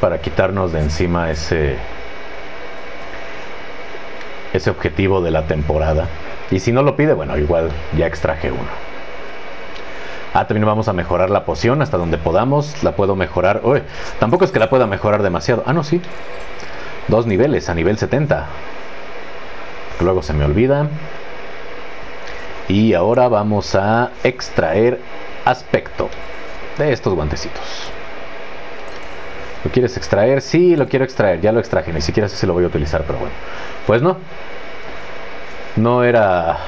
para quitarnos de encima ese, ese objetivo de la temporada. Y si no lo pide, bueno, igual ya extraje uno. Ah, también vamos a mejorar la poción hasta donde podamos. La puedo mejorar. Uy, tampoco es que la pueda mejorar demasiado. Ah, no, sí. Dos niveles a nivel 70. Luego se me olvida. Y ahora vamos a extraer aspecto de estos guantecitos. ¿Lo quieres extraer? Sí, lo quiero extraer. Ya lo extraje. Ni siquiera sé si lo voy a utilizar, pero bueno. Pues no. No era...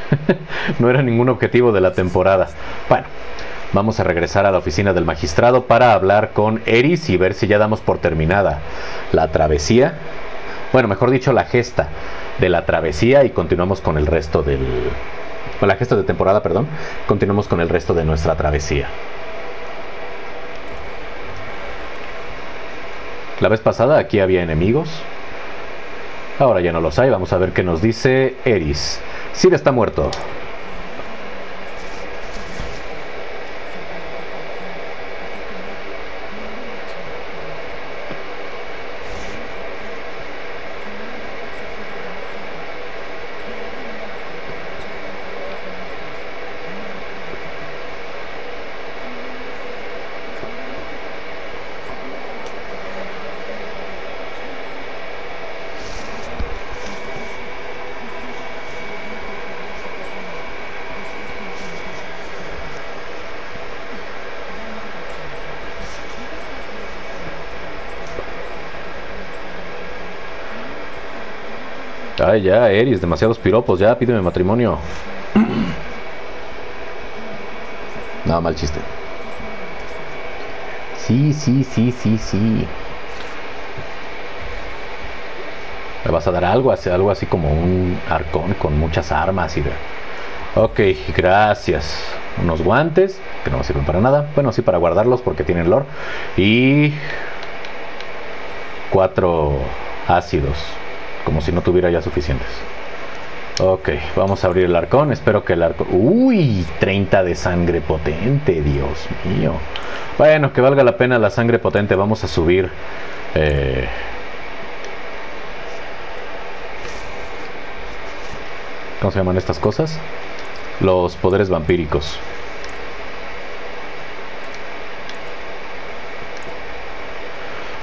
no era ningún objetivo de la temporada. Bueno, Vamos a regresar a la oficina del magistrado para hablar con Eris y ver si ya damos por terminada la travesía. Bueno, mejor dicho, la gesta de la travesía y continuamos con el resto del... Con la gesta de temporada, perdón. Continuamos con el resto de nuestra travesía. La vez pasada aquí había enemigos. Ahora ya no los hay. Vamos a ver qué nos dice Eris. Sir está muerto. Ay, ya, Eris, demasiados piropos, ya, pídeme matrimonio. Nada mal chiste. Sí, sí, sí, sí, sí. ¿Me vas a dar algo? Algo así como un arcón con muchas armas y de... Ok, gracias. Unos guantes, que no sirven para nada. Bueno, sí para guardarlos porque tienen lore. Y... Cuatro ácidos como si no tuviera ya suficientes. Ok, vamos a abrir el arcón. Espero que el arcón... Uy, 30 de sangre potente, Dios mío. Bueno, que valga la pena la sangre potente. Vamos a subir... Eh... ¿Cómo se llaman estas cosas? Los poderes vampíricos.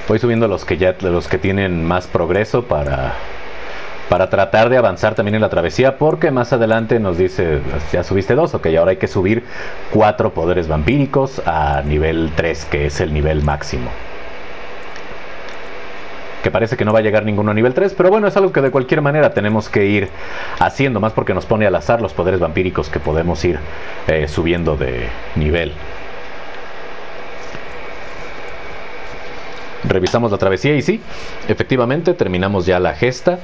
Voy subiendo los que ya los que tienen más progreso para para tratar de avanzar también en la travesía porque más adelante nos dice ya subiste dos, ok, ahora hay que subir cuatro poderes vampíricos a nivel 3 que es el nivel máximo. que parece que no va a llegar ninguno a nivel 3, pero bueno, es algo que de cualquier manera tenemos que ir haciendo, más porque nos pone al azar los poderes vampíricos que podemos ir eh, subiendo de nivel. Revisamos la travesía y sí, efectivamente terminamos ya la gesta.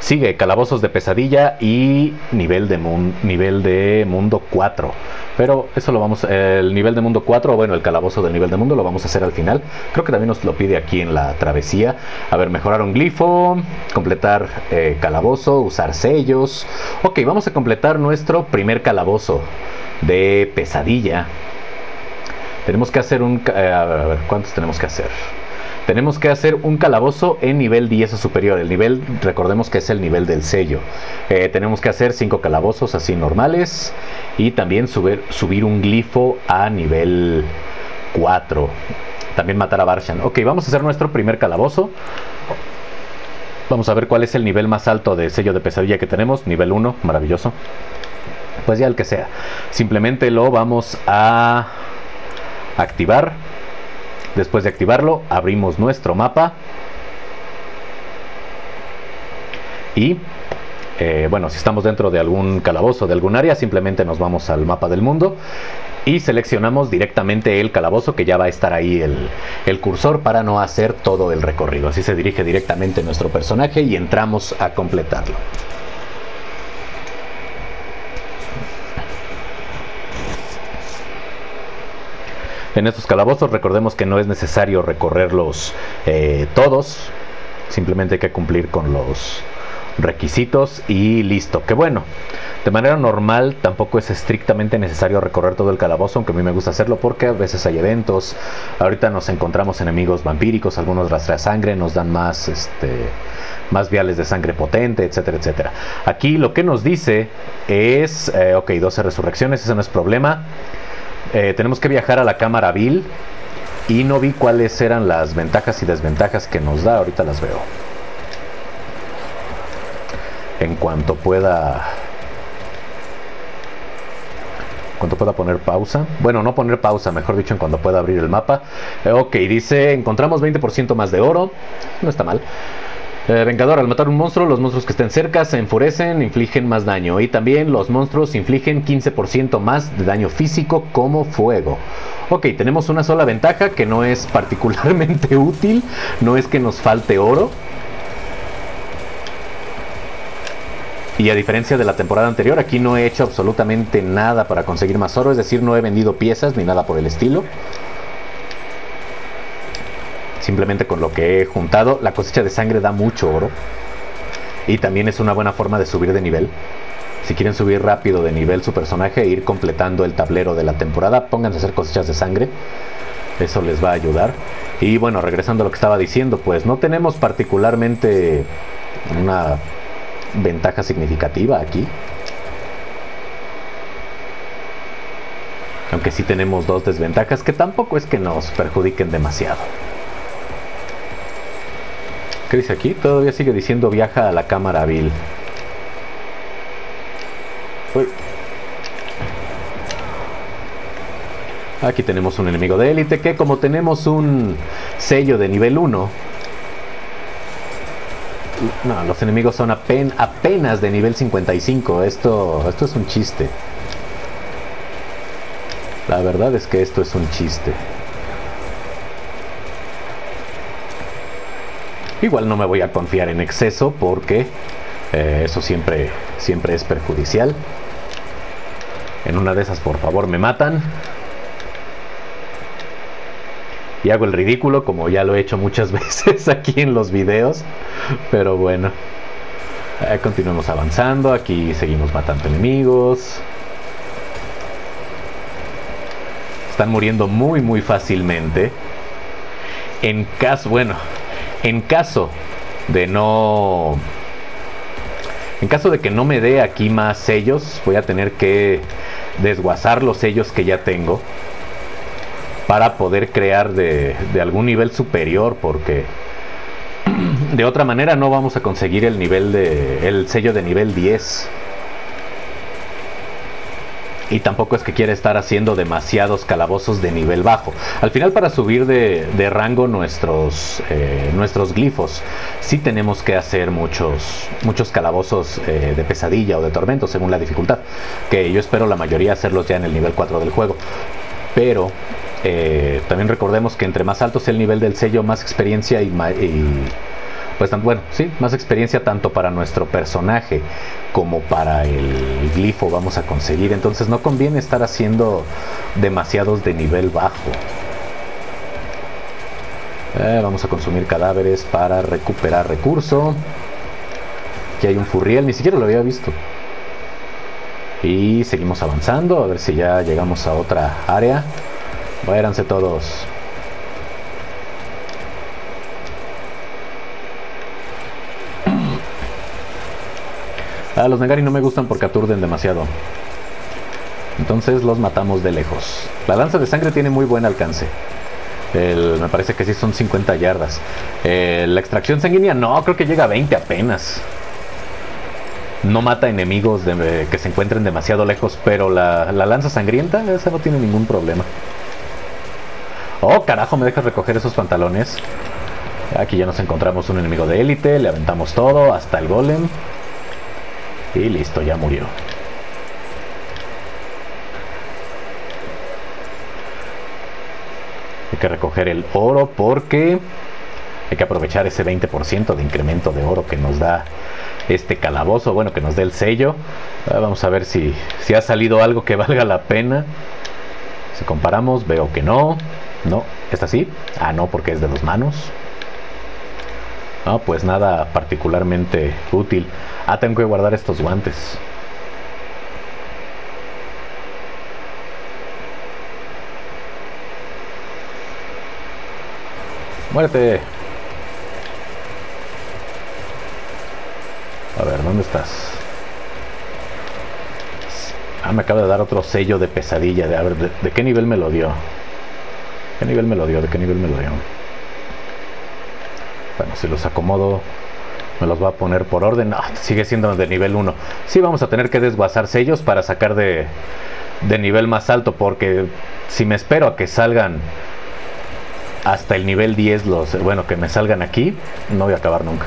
Sigue Calabozos de Pesadilla y nivel de, nivel de Mundo 4. Pero eso lo vamos, el nivel de Mundo 4, bueno, el calabozo del nivel de mundo lo vamos a hacer al final. Creo que también nos lo pide aquí en la travesía. A ver, mejorar un glifo, completar eh, calabozo, usar sellos. Ok, vamos a completar nuestro primer calabozo de pesadilla. Tenemos que hacer un... Eh, a ver, ¿cuántos tenemos que hacer? Tenemos que hacer un calabozo en nivel 10 o superior. El nivel, recordemos que es el nivel del sello. Eh, tenemos que hacer 5 calabozos así normales y también subir, subir un glifo a nivel 4. También matar a Barshan. Ok, vamos a hacer nuestro primer calabozo. Vamos a ver cuál es el nivel más alto de sello de pesadilla que tenemos. Nivel 1, maravilloso. Pues ya el que sea. Simplemente lo vamos a activar Después de activarlo, abrimos nuestro mapa. Y eh, bueno, si estamos dentro de algún calabozo de algún área, simplemente nos vamos al mapa del mundo y seleccionamos directamente el calabozo que ya va a estar ahí el, el, cursor para no hacer todo el recorrido. Así se dirige directamente nuestro personaje y entramos a completarlo. En estos calabozos recordemos que no es necesario recorrerlos eh, todos, simplemente hay que cumplir con los requisitos y listo. Que bueno, de manera normal tampoco es estrictamente necesario recorrer todo el calabozo, aunque a mí me gusta hacerlo porque a veces hay eventos. Ahorita nos encontramos enemigos vampíricos, algunos rastrean sangre, nos dan más este más viales de sangre potente, etcétera, etcétera. Aquí lo que nos dice es, eh, ok, 12 resurrecciones, ese no es problema. Eh, tenemos que viajar a la cámara Bill y no vi cuáles eran las ventajas y desventajas que nos da. Ahorita las veo. En cuanto pueda... Cuando pueda poner pausa. Bueno, no poner pausa, mejor dicho, en cuando pueda abrir el mapa. Eh, ok, dice, encontramos 20% más de oro. No está mal. Eh, Vengador, al matar un monstruo, los monstruos que estén cerca se enfurecen, infligen más daño. Y también los monstruos infligen 15% más de daño físico como fuego. Ok, tenemos una sola ventaja que no es particularmente útil. No es que nos falte oro. Y a diferencia de la temporada anterior, aquí no he hecho absolutamente nada para conseguir más oro. Es decir, no he vendido piezas ni nada por el estilo simplemente con lo que he juntado. La cosecha de sangre da mucho oro. Y también es una buena forma de subir de nivel. Si quieren subir rápido de nivel su personaje e ir completando el tablero de la temporada, pónganse a hacer cosechas de sangre. Eso les va a ayudar. Y bueno, regresando a lo que estaba diciendo, pues no tenemos particularmente una ventaja significativa aquí. Aunque sí tenemos dos desventajas que tampoco es que nos perjudiquen demasiado. ¿Qué dice aquí? Todavía sigue diciendo viaja a la cámara Bill. Aquí tenemos un enemigo de élite que como tenemos un sello de nivel 1... No, los enemigos son apenas de nivel 55. Esto, esto es un chiste. La verdad es que esto es un chiste. Igual no me voy a confiar en exceso porque eh, eso siempre, siempre es perjudicial. En una de esas, por favor, me matan. Y hago el ridículo, como ya lo he hecho muchas veces aquí en los videos. Pero bueno. Eh, continuemos avanzando. Aquí seguimos matando enemigos. Están muriendo muy, muy fácilmente. En caso, bueno, en caso de no... En caso de que no me dé aquí más sellos, voy a tener que desguazar los sellos que ya tengo para poder crear de, algún nivel superior porque de otra manera no vamos a conseguir el nivel de el sello de nivel 10 y tampoco es que quiera estar haciendo demasiados calabozos de nivel bajo. Al final para subir de, rango nuestros, eh, nuestros glifos, sí tenemos que hacer muchos, muchos calabozos eh, de pesadilla o de tormento según la dificultad, que yo espero la mayoría hacerlos ya en el nivel 4 del juego. Pero eh, también recordemos que entre más alto sea el nivel del sello, más experiencia y, y pues bueno, sí, más experiencia tanto para nuestro personaje como para el glifo vamos a conseguir. Entonces no conviene estar haciendo demasiados de nivel bajo. Eh, vamos a consumir cadáveres para recuperar recurso. Aquí hay un furriel, ni siquiera lo había visto. Y seguimos avanzando, a ver si ya llegamos a otra área. Váyanse todos. Ah, los Negari no me gustan porque aturden demasiado. Entonces los matamos de lejos. La lanza de sangre tiene muy buen alcance. me parece que sí son 50 yardas. la extracción sanguínea no, creo que llega a 20 apenas. No mata enemigos que se encuentren demasiado lejos, pero la, la lanza sangrienta, esa no tiene ningún problema. Oh, carajo, me dejas recoger esos pantalones. Aquí ya nos encontramos un enemigo de élite, le aventamos todo, hasta el golem. Y listo, ya murió. Hay que recoger el oro porque hay que aprovechar ese 20% de incremento de oro que nos da este calabozo, bueno, que nos dé el sello. Ah, vamos a ver si, si ha salido algo que valga la pena. Si comparamos, veo que no. No, ¿está así? Ah, no, porque es de dos manos. No, pues nada particularmente útil. Ah, tengo que guardar estos guantes. Muerte. A ver, ¿dónde estás? Ah, me acaba de dar otro sello de pesadilla. De, a ver, ¿de, qué nivel me lo dio? ¿Qué nivel me lo dio? ¿De qué nivel me lo dio? Bueno, si los acomodo me los va a poner por orden. No, sigue siendo de nivel 1. Sí, vamos a tener que desguazar sellos para sacar de, de nivel más alto. Porque si me espero a que salgan hasta el nivel 10, los bueno, que me salgan aquí, no voy a acabar nunca.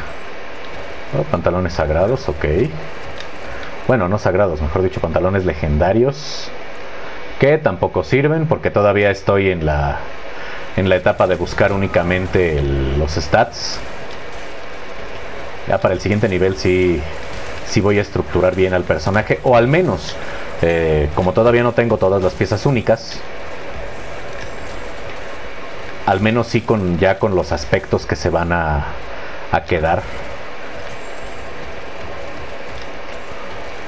Oh, pantalones sagrados, ok. Bueno, no sagrados, mejor dicho, pantalones legendarios. Que tampoco sirven porque todavía estoy en la, en la etapa de buscar únicamente los stats. Ya para el siguiente nivel sí, sí voy a estructurar bien al personaje. O al menos, eh, como todavía no tengo todas las piezas únicas, al menos sí con ya con los aspectos que se van a, a quedar.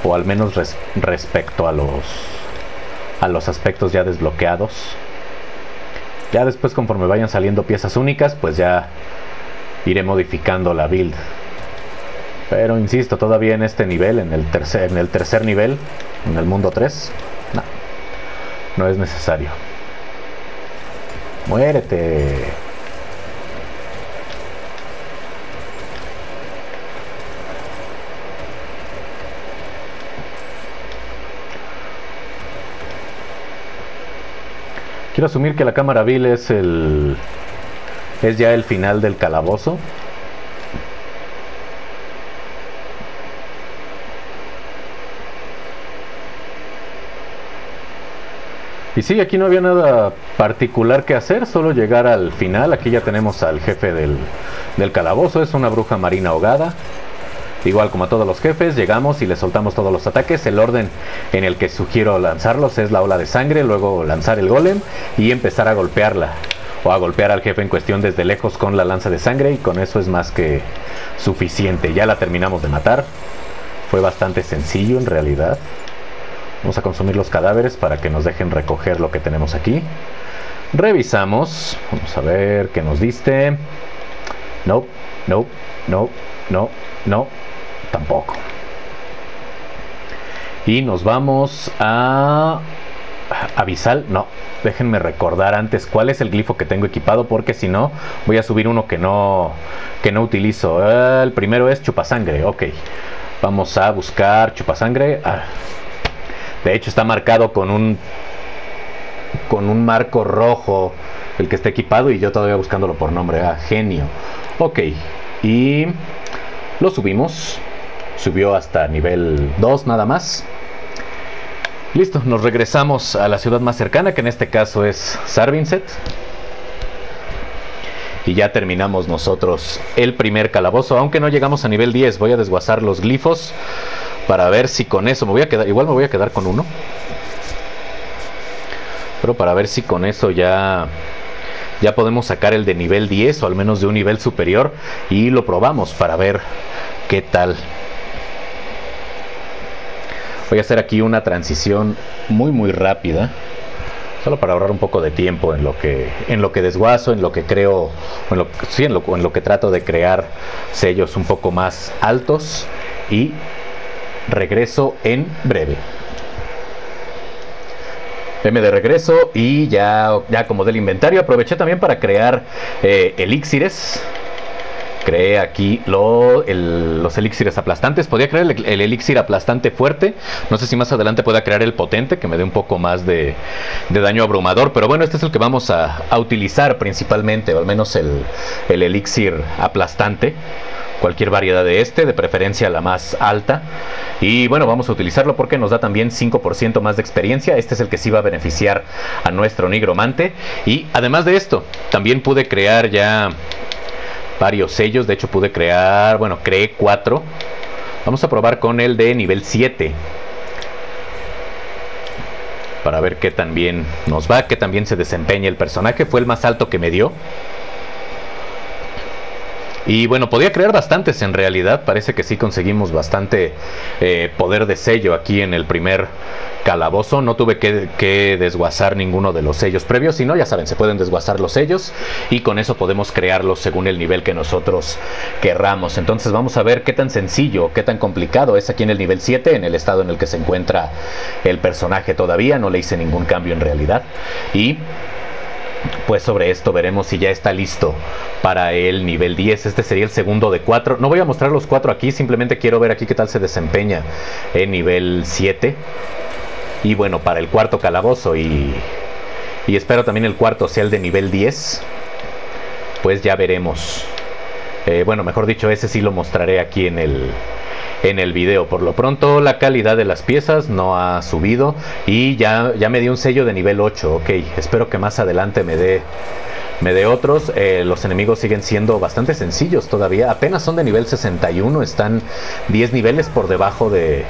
O al menos respecto a los a los aspectos ya desbloqueados. Ya después conforme vayan saliendo piezas únicas, pues ya iré modificando la build. Pero insisto, todavía en este nivel, en el tercer, en el tercer nivel, en el mundo 3, no, no es necesario. Muérete. Quiero asumir que la cámara vil es el es ya el final del calabozo. Y sí, aquí no había nada particular que hacer, solo llegar al final. Aquí ya tenemos al jefe del, del calabozo, es una bruja marina ahogada. Igual como a todos los jefes, llegamos y le soltamos todos los ataques. El orden en el que sugiero lanzarlos es la ola de sangre, luego lanzar el golem y empezar a golpearla. O a golpear al jefe en cuestión desde lejos con la lanza de sangre y con eso es más que suficiente. Ya la terminamos de matar. Fue bastante sencillo en realidad. Vamos a consumir los cadáveres para que nos dejen recoger lo que tenemos aquí. Revisamos. Vamos a ver qué nos diste. No, no, no, no, no, tampoco. Y nos vamos a avisal. No, déjenme recordar antes cuál es el glifo que tengo equipado porque si no voy a subir uno que no que no utilizo. El primero es chupasangre. Ok. Vamos a buscar chupasangre. Ah, De hecho está marcado con un con un marco rojo el que está equipado y yo todavía buscándolo por nombre. Ah, genio. Ok. Y lo subimos. Subió hasta nivel 2 nada más. Listo, nos regresamos a la ciudad más cercana, que en este caso es Sarvinset. Y ya terminamos nosotros el primer calabozo, aunque no llegamos a nivel 10. Voy a desguazar los glifos para ver si con eso me voy a quedar, igual me voy a quedar con uno. Pero para ver si con eso ya ya podemos sacar el de nivel 10 o al menos de un nivel superior y lo probamos para ver qué tal. Voy a hacer aquí una transición muy muy rápida solo para ahorrar un poco de tiempo en lo que en lo que desguazo, en lo que creo, en lo, sí, en lo, en lo que trato de crear sellos un poco más altos y regreso en breve. M de regreso y ya, ya como del inventario aproveché también para crear eh, elixires creé aquí los elixires aplastantes. Podía crear el, elixir aplastante fuerte. No sé si más adelante pueda crear el potente, que me dé un poco más de, daño abrumador. Pero bueno, este es el que vamos a, utilizar principalmente, o al menos el, el elixir aplastante cualquier variedad de este, de preferencia la más alta. Y bueno, vamos a utilizarlo porque nos da también 5% más de experiencia. Este es el que sí va a beneficiar a nuestro nigromante. Y además de esto, también pude crear ya varios sellos. De hecho, pude crear, bueno, creé cuatro. Vamos a probar con el de nivel 7. Para ver qué tan bien nos va, qué tan bien se desempeña el personaje. Fue el más alto que me dio. Y bueno, podía crear bastantes en realidad. Parece que sí conseguimos bastante eh, poder de sello aquí en el primer calabozo. No tuve que, desguazar ninguno de los sellos previos, sino ya saben, se pueden desguazar los sellos y con eso podemos crearlos según el nivel que nosotros querramos. Entonces vamos a ver qué tan sencillo, qué tan complicado es aquí en el nivel 7, en el estado en el que se encuentra el personaje todavía. No le hice ningún cambio en realidad. Y pues sobre esto veremos si ya está listo para el nivel 10. Este sería el segundo de 4. No voy a mostrar los 4 aquí, simplemente quiero ver aquí qué tal se desempeña en nivel 7. Y bueno, para el cuarto calabozo y, y espero también el cuarto sea el de nivel 10. Pues ya veremos. Eh, bueno, mejor dicho, ese sí lo mostraré aquí en el, en el video. Por lo pronto la calidad de las piezas no ha subido y ya, ya me dio un sello de nivel 8. Ok, espero que más adelante me dé me dé otros. Eh, los enemigos siguen siendo bastante sencillos todavía. Apenas son de nivel 61, están 10 niveles por debajo de,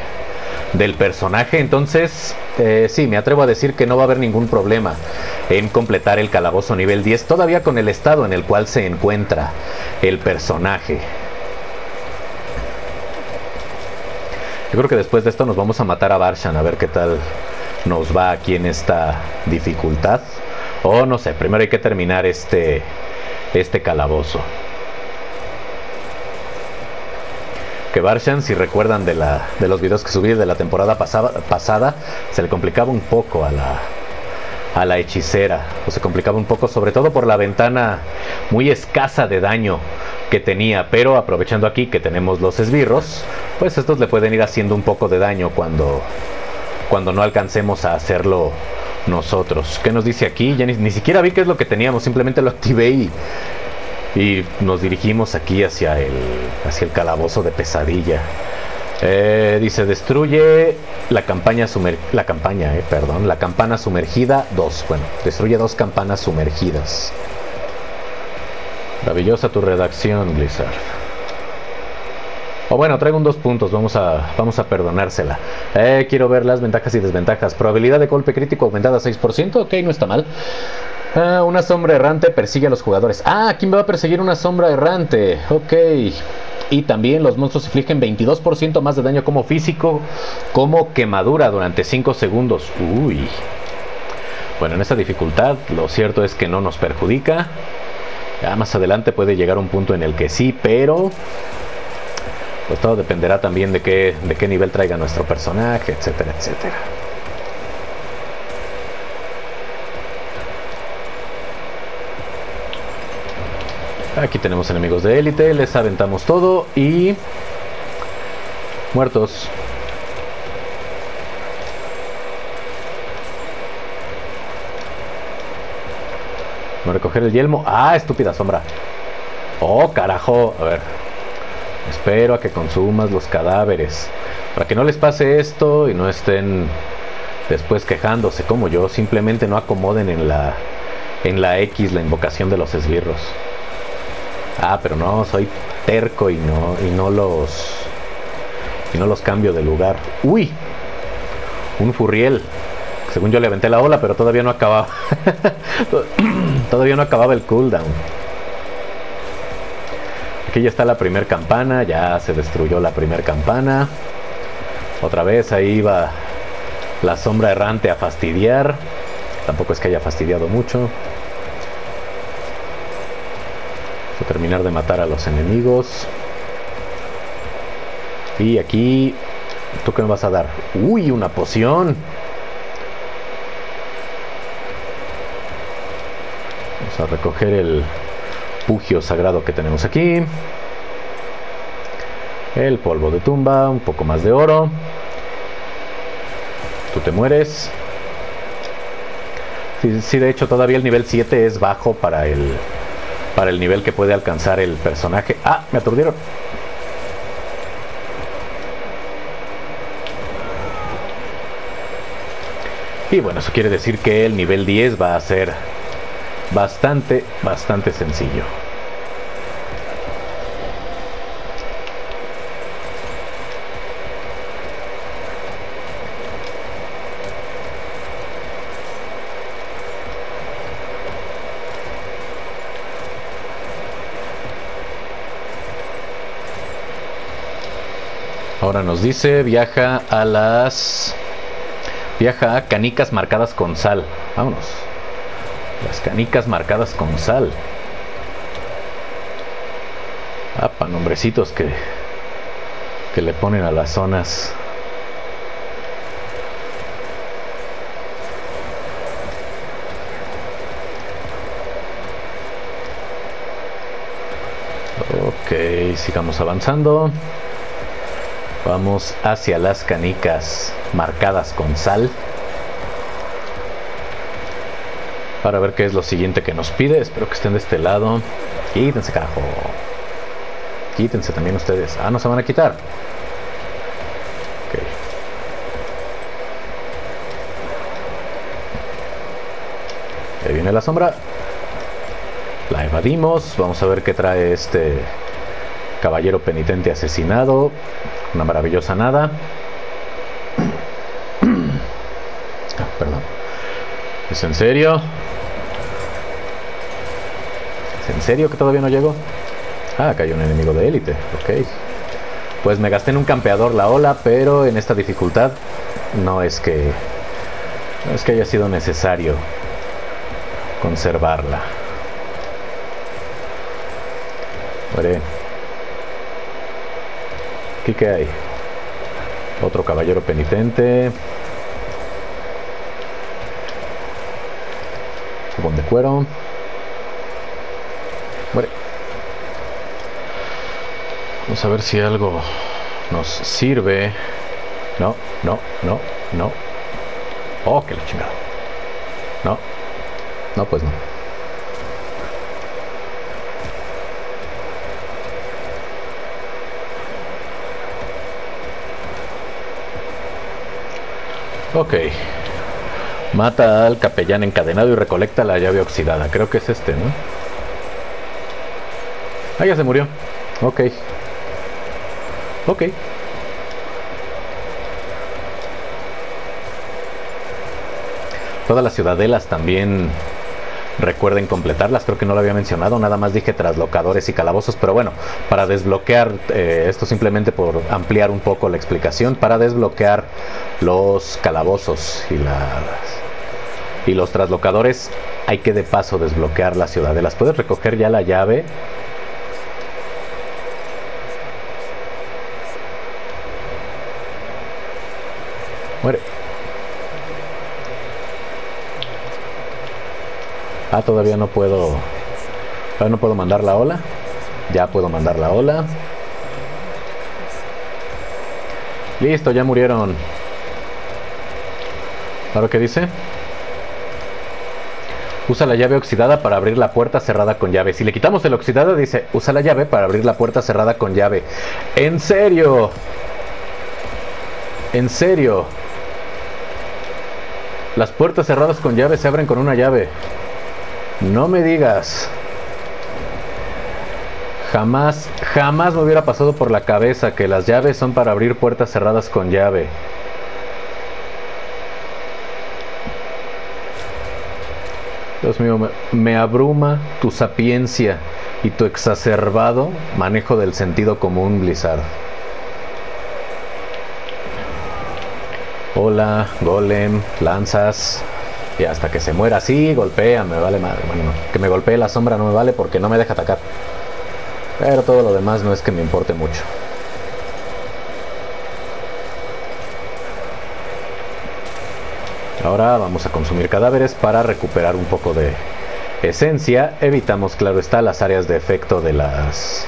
del personaje. Entonces, eh, sí, me atrevo a decir que no va a haber ningún problema en completar el calabozo nivel 10, todavía con el estado en el cual se encuentra el personaje. Yo creo que después de esto nos vamos a matar a Barshan a ver qué tal nos va aquí en esta dificultad. O no sé, primero hay que terminar este, este calabozo. que Barshan, si recuerdan de, la, de los videos que subí de la temporada pasada, pasada, se le complicaba un poco a la, a la hechicera, o se complicaba un poco sobre todo por la ventana muy escasa de daño que tenía, pero aprovechando aquí que tenemos los esbirros, pues estos le pueden ir haciendo un poco de daño cuando, cuando no alcancemos a hacerlo nosotros. ¿Qué nos dice aquí? Ya ni, ni siquiera vi qué es lo que teníamos, simplemente lo activé y y nos dirigimos aquí hacia el, hacia el calabozo de pesadilla. Eh, dice, destruye la campaña la campaña, eh, perdón, la campana sumergida 2. Bueno, destruye dos campanas sumergidas. Maravillosa tu redacción, Blizzard. O bueno, traigo un dos puntos, vamos a, vamos a perdonársela. Eh, quiero ver las ventajas y desventajas. Probabilidad de golpe crítico aumentada a 6%, ok, no está mal. Ah, una sombra errante persigue a los jugadores. Ah, ¿quién va a perseguir una sombra errante? Ok. Y también los monstruos infligen 22% más de daño como físico, como quemadura durante 5 segundos. Uy. Bueno, en esta dificultad lo cierto es que no nos perjudica. Ya más adelante puede llegar un punto en el que sí, pero pues todo dependerá también de qué, de qué nivel traiga nuestro personaje, etcétera, etcétera. Aquí tenemos enemigos de élite, les aventamos todo y... Muertos. Déjame recoger el yelmo. Ah, estúpida sombra. Oh, carajo. A ver. Espero a que consumas los cadáveres. Para que no les pase esto y no estén después quejándose como yo. Simplemente no acomoden en la, en la X la invocación de los esbirros. Ah, pero no, soy terco y no, y no los... Y no los cambio de lugar. ¡Uy! Un furriel. Según yo le aventé la ola, pero todavía no acababa. todavía no acababa el cooldown. Aquí ya está la primer campana, ya se destruyó la primer campana. Otra vez ahí va la sombra errante a fastidiar. Tampoco es que haya fastidiado mucho. a terminar de matar a los enemigos. Y aquí, ¿tú qué me vas a dar? Uy, una poción. A recoger el refugio sagrado que tenemos aquí. El polvo de tumba, un poco más de oro. Tú te mueres. Sí, de hecho todavía el nivel 7 es bajo para el para el nivel que puede alcanzar el personaje. Ah, me aturdieron. Y bueno, eso quiere decir que el nivel 10 va a ser bastante, bastante sencillo. Ahora nos dice, viaja a las... Viaja a canicas marcadas con sal. Vámonos. Las canicas marcadas con sal. Apa, nombrecitos que, que le ponen a las zonas. Ok, sigamos avanzando. Vamos hacia las canicas marcadas con sal. Para ver qué es lo siguiente que nos pide. Espero que estén de este lado. Quítense, carajo. Quítense también ustedes. Ah, no se van a quitar. Ok. Ahí viene la sombra. La evadimos. Vamos a ver qué trae este caballero penitente asesinado. Una maravillosa nada. Ah, perdón. ¿Es en serio? ¿Es en serio que todavía no llegó? Ah, hay un enemigo de élite. Ok. Pues me gasté en un campeador la ola, pero en esta dificultad no es que no es que haya sido necesario conservarla. Muere. ¿Aquí qué hay? Otro caballero penitente. Cubón de cuero. Muere. Vamos a ver si algo nos sirve. No, no, no, no. Oh, que la chingada. No. No, pues no. Ok. Mata al capellán encadenado y recolecta la llave oxidada. Creo que es este, ¿no? Ah, ya se murió. Ok. Ok. Todas las ciudadelas también recuerden completarlas, creo que no lo había mencionado, nada más dije traslocadores y calabozos, pero bueno, para desbloquear, eh, esto simplemente por ampliar un poco la explicación, para desbloquear los calabozos y las y los traslocadores hay que de paso desbloquear la ciudadelas. Puedes recoger ya la llave. Ah, todavía no puedo. Todavía no puedo mandar la ola. Ya puedo mandar la ola. Listo, ya murieron. ¿Claro que dice? Usa la llave oxidada para abrir la puerta cerrada con llave. Si le quitamos el oxidado, dice, usa la llave para abrir la puerta cerrada con llave. ¿En serio? ¿En serio? Las puertas cerradas con llave se abren con una llave. No me digas. Jamás, jamás me hubiera pasado por la cabeza que las llaves son para abrir puertas cerradas con llave. Dios mío, me, abruma tu sapiencia y tu exacerbado manejo del sentido común, Blizzard. Hola, golem, lanzas. Hasta que se muera así, golpea, me vale madre. Bueno, que me golpee la sombra no me vale porque no me deja atacar. Pero todo lo demás no es que me importe mucho. Ahora vamos a consumir cadáveres para recuperar un poco de esencia. Evitamos, claro está, las áreas de efecto de las...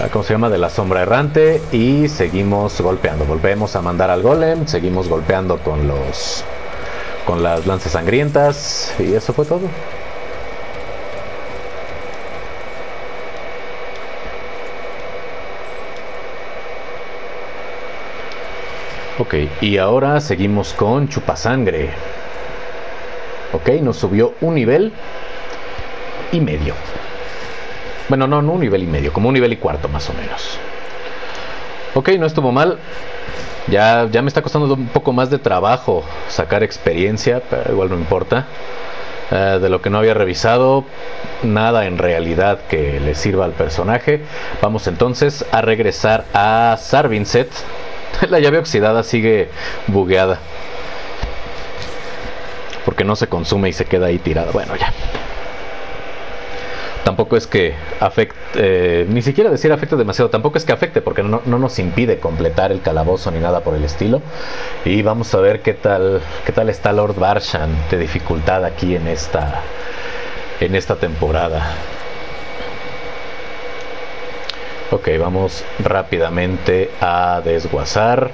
Ah, ¿Cómo se llama? De la sombra errante. Y seguimos golpeando. Volvemos a mandar al golem. Seguimos golpeando con los... Con las lanzas sangrientas. Y eso fue todo. Ok, y ahora seguimos con Chupasangre. Ok, nos subió un nivel y medio. Bueno, no, no un nivel y medio, como un nivel y cuarto más o menos. Ok, no estuvo mal. Ya, ya me está costando un poco más de trabajo sacar experiencia, pero igual no importa. Eh, de lo que no había revisado, nada en realidad que le sirva al personaje. Vamos entonces a regresar a Sarvinset la llave oxidada sigue bugueada. Porque no se consume y se queda ahí tirada. Bueno, ya. Tampoco es que afecte, eh, ni siquiera decir afecte demasiado, tampoco es que afecte porque no, no, nos impide completar el calabozo ni nada por el estilo. Y vamos a ver qué tal, qué tal está Lord Barshan de dificultad aquí en esta, en esta temporada. Ok, vamos rápidamente a desguazar.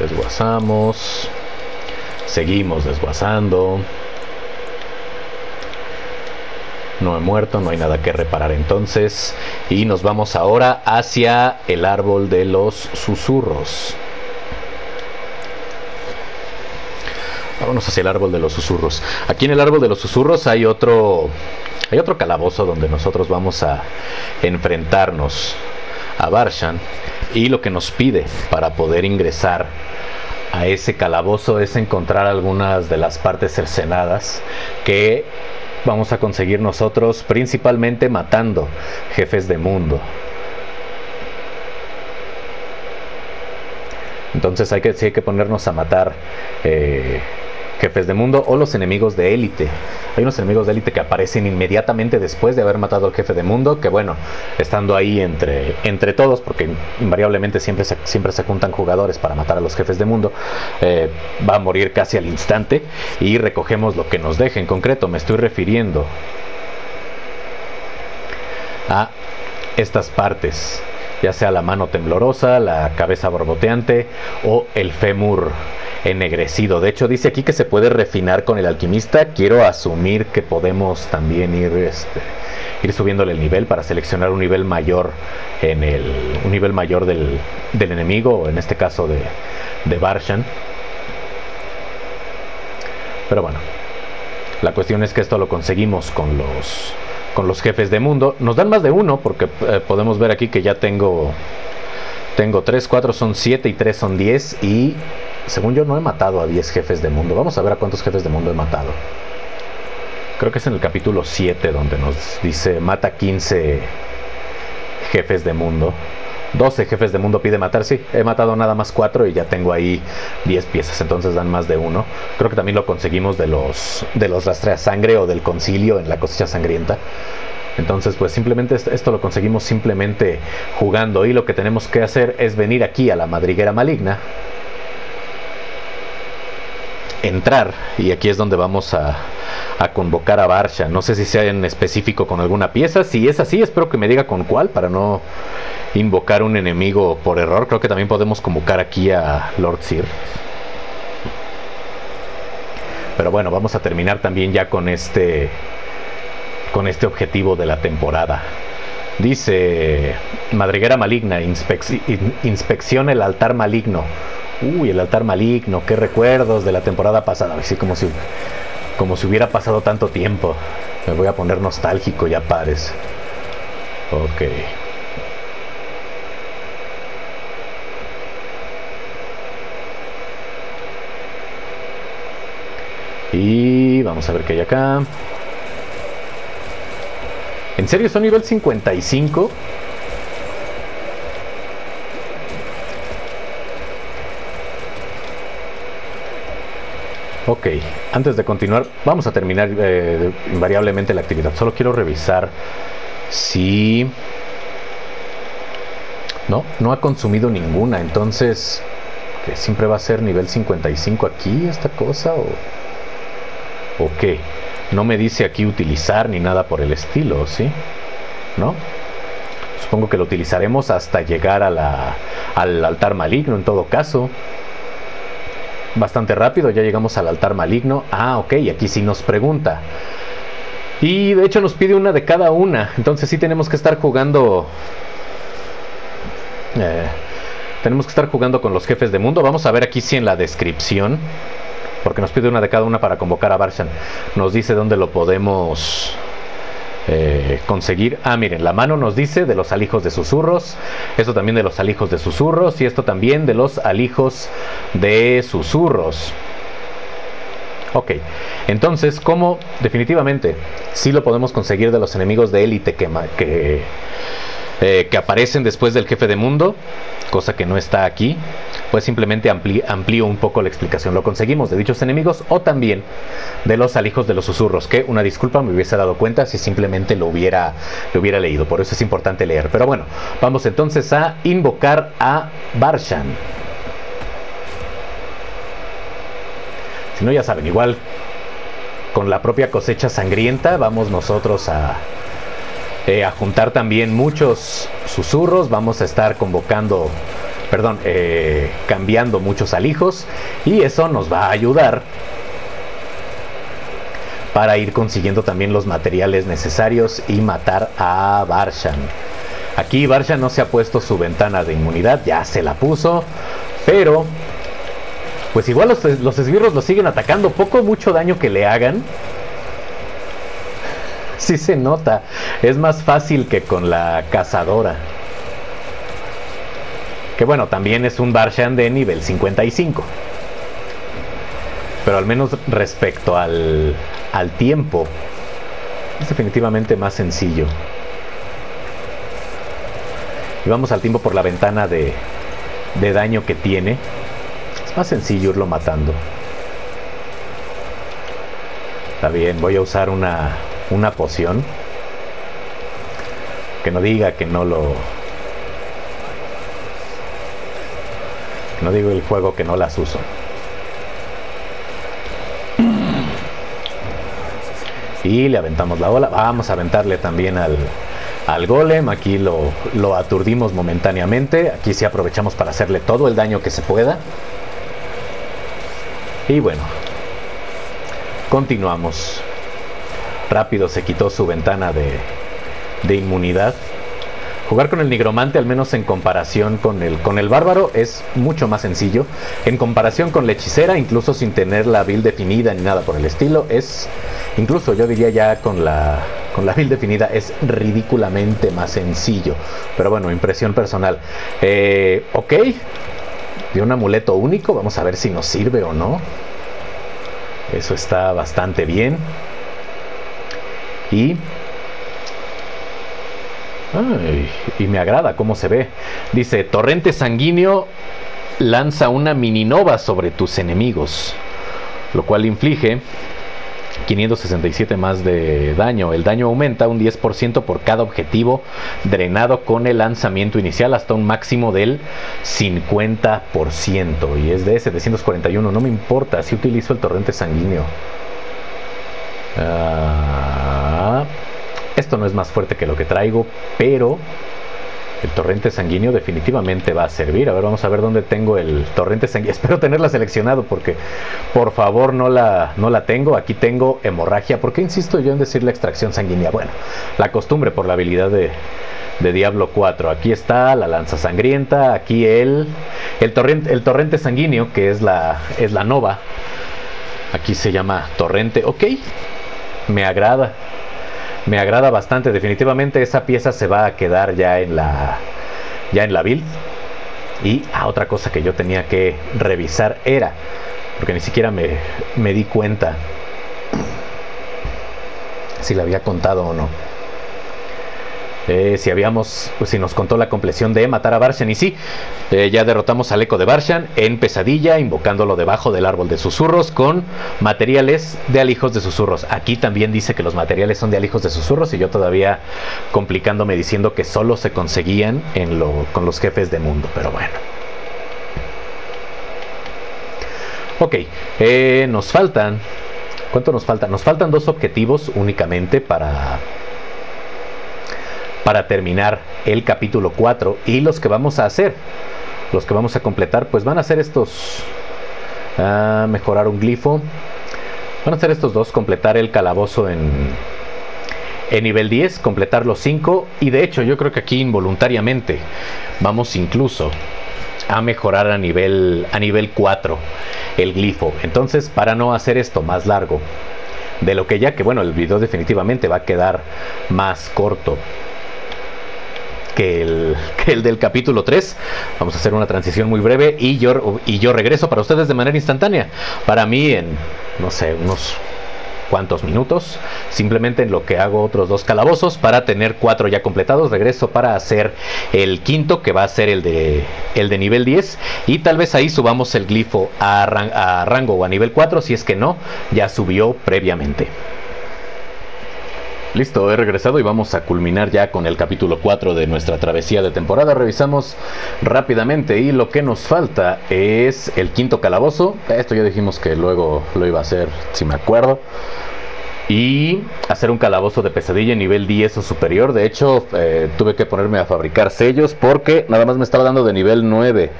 Desguazamos. Seguimos desguazando. No he muerto, no hay nada que reparar entonces. Y nos vamos ahora hacia el árbol de los susurros. Vámonos hacia el árbol de los susurros. Aquí en el árbol de los susurros hay otro, hay otro calabozo donde nosotros vamos a enfrentarnos a Barshan y lo que nos pide para poder ingresar a ese calabozo es encontrar algunas de las partes cercenadas que vamos a conseguir nosotros principalmente matando jefes de mundo. Entonces hay que, hay que ponernos a matar eh, jefes de mundo o los enemigos de élite. Hay unos enemigos de élite que aparecen inmediatamente después de haber matado al jefe de mundo, que bueno, estando ahí entre, entre todos, porque invariablemente siempre se, siempre se juntan jugadores para matar a los jefes de mundo, eh, va a morir casi al instante y recogemos lo que nos deje. En concreto, me estoy refiriendo a estas partes ya sea la mano temblorosa, la cabeza borboteante o el fémur ennegrecido. De hecho, dice aquí que se puede refinar con el alquimista. Quiero asumir que podemos también ir, este, ir subiéndole el nivel para seleccionar un nivel mayor en el un nivel mayor del, del enemigo, en este caso de, de Barshan. Pero bueno, la cuestión es que esto lo conseguimos con los con los jefes de mundo. Nos dan más de uno porque eh, podemos ver aquí que ya tengo tengo 3, 4 son 7 y 3 son 10 y según yo no he matado a 10 jefes de mundo. Vamos a ver a cuántos jefes de mundo he matado. Creo que es en el capítulo 7 donde nos dice mata 15 jefes de mundo. 12 jefes de mundo pide matar, sí, he matado nada más 4 y ya tengo ahí 10 piezas, entonces dan más de uno. Creo que también lo conseguimos de los de los sangre o del concilio en la cosecha sangrienta. Entonces, pues simplemente esto lo conseguimos simplemente jugando y lo que tenemos que hacer es venir aquí a la madriguera maligna, entrar y aquí es donde vamos a, convocar a Barsha. No sé si sea en específico con alguna pieza, si es así, espero que me diga con cuál para no invocar un enemigo por error. Creo que también podemos convocar aquí a Lord Sir. Pero bueno, vamos a terminar también ya con este con este objetivo de la temporada. Dice Madriguera Maligna, inspecciona el altar maligno. Uy, el altar maligno, qué recuerdos de la temporada pasada. Así como si, como si hubiera pasado tanto tiempo. Me voy a poner nostálgico ya, pares. Ok. Y vamos a ver qué hay acá. ¿En serio son nivel 55? Ok, antes de continuar, vamos a terminar eh, invariablemente la actividad. Solo quiero revisar si... No, no ha consumido ninguna, entonces... Siempre va a ser nivel 55 aquí esta cosa o... ¿O qué? No me dice aquí utilizar ni nada por el estilo, ¿sí? ¿No? Supongo que lo utilizaremos hasta llegar a al altar maligno en todo caso. Bastante rápido, ya llegamos al altar maligno. Ah, ok, aquí sí nos pregunta. Y de hecho nos pide una de cada una. Entonces sí tenemos que estar jugando... Eh, tenemos que estar jugando con los jefes de mundo. Vamos a ver aquí si en la descripción porque nos pide una de cada una para convocar a Barshan. Nos dice dónde lo podemos eh, conseguir. Ah, miren, la mano nos dice de los alijos de susurros, esto también de los alijos de susurros y esto también de los alijos de susurros. Ok, entonces, ¿cómo definitivamente sí lo podemos conseguir de los enemigos de élite que, que, eh, que aparecen después del jefe de mundo? cosa que no está aquí, pues simplemente amplío un poco la explicación. Lo conseguimos de dichos enemigos o también de los alijos de los susurros, que una disculpa me hubiese dado cuenta si simplemente lo hubiera, lo hubiera leído, por eso es importante leer. Pero bueno, vamos entonces a invocar a Barshan. Si no, ya saben, igual con la propia cosecha sangrienta vamos nosotros a, eh, a juntar también muchos susurros, vamos a estar convocando, perdón, eh, cambiando muchos alijos y eso nos va a ayudar para ir consiguiendo también los materiales necesarios y matar a Barshan. Aquí Barshan no se ha puesto su ventana de inmunidad, ya se la puso, pero pues igual los, los esbirros lo siguen atacando, poco mucho daño que le hagan, sí se nota. Es más fácil que con la cazadora. Que bueno, también es un Barshan de nivel 55. Pero al menos respecto al, al tiempo, es definitivamente más sencillo. Y vamos al tiempo por la ventana de, de daño que tiene. Es más sencillo irlo matando. Está bien, voy a usar una, una poción. Que no diga que no lo... no digo el juego que no las uso. Y le aventamos la ola. Vamos a aventarle también al, al golem. Aquí lo, lo aturdimos momentáneamente. Aquí sí aprovechamos para hacerle todo el daño que se pueda. Y bueno, continuamos rápido se quitó su ventana de, inmunidad. Jugar con el nigromante, al menos en comparación con el, con el bárbaro, es mucho más sencillo. En comparación con la hechicera, incluso sin tener la build definida ni nada por el estilo, es, incluso yo diría ya con la, con la build definida, es ridículamente más sencillo. Pero bueno, impresión personal. Eh, ok, de un amuleto único, vamos a ver si nos sirve o no. Eso está bastante bien. Y y me agrada cómo se ve. Dice, torrente sanguíneo lanza una mini nova sobre tus enemigos, lo cual inflige 567 más de daño. El daño aumenta un 10% por cada objetivo drenado con el lanzamiento inicial hasta un máximo del 50%. Y es de 741. No me importa si utilizo el torrente sanguíneo. Ah, esto no es más fuerte que lo que traigo, pero El torrente sanguíneo definitivamente va a servir. A ver, vamos a ver dónde tengo el torrente sanguíneo. Espero tenerla seleccionado porque por favor no la, no la tengo. Aquí tengo hemorragia. ¿Por qué insisto yo en decir la extracción sanguínea? Bueno, la costumbre por la habilidad de, de Diablo 4. Aquí está la lanza sangrienta. Aquí el, el, torrente, el torrente sanguíneo que es la, es la nova. Aquí se llama torrente. Ok, me agrada me agrada bastante. Definitivamente esa pieza se va a quedar ya en la ya en la build. Y a ah, otra cosa que yo tenía que revisar era, porque ni siquiera me, me di cuenta si le había contado o no eh, si habíamos, pues, si nos contó la compleción de matar a Barshan. Y sí, eh, ya derrotamos al eco de Barshan en pesadilla, invocándolo debajo del árbol de susurros con materiales de alijos de susurros. Aquí también dice que los materiales son de alijos de susurros y yo todavía complicándome diciendo que solo se conseguían con los jefes de mundo. Pero bueno. Ok, eh, nos faltan. ¿Cuánto nos falta? Nos faltan dos objetivos únicamente para para terminar el capítulo 4 y los que vamos a hacer, los que vamos a completar, pues van a ser estos, a mejorar un glifo, van a ser estos dos, completar el calabozo en, en nivel 10, completar los 5 y de hecho yo creo que aquí involuntariamente vamos incluso a mejorar a nivel, a nivel 4 el glifo. Entonces, para no hacer esto más largo de lo que ya que bueno, el video definitivamente va a quedar más corto que el, del capítulo 3. Vamos a hacer una transición muy breve y yo, y yo regreso para ustedes de manera instantánea. Para mí en, no sé, unos cuantos minutos, simplemente en lo que hago otros dos calabozos para tener cuatro ya completados. Regreso para hacer el quinto, que va a ser el de, el de nivel 10, y tal vez ahí subamos el glifo a, a rango o a nivel 4, si es que no, ya subió previamente. Listo, he regresado y vamos a culminar ya con el capítulo 4 de nuestra travesía de temporada. Revisamos rápidamente y lo que nos falta es el quinto calabozo. Esto ya dijimos que luego lo iba a hacer, si me acuerdo. Y hacer un calabozo de pesadilla nivel 10 o superior. De hecho, eh, tuve que ponerme a fabricar sellos porque nada más me estaba dando de nivel 9.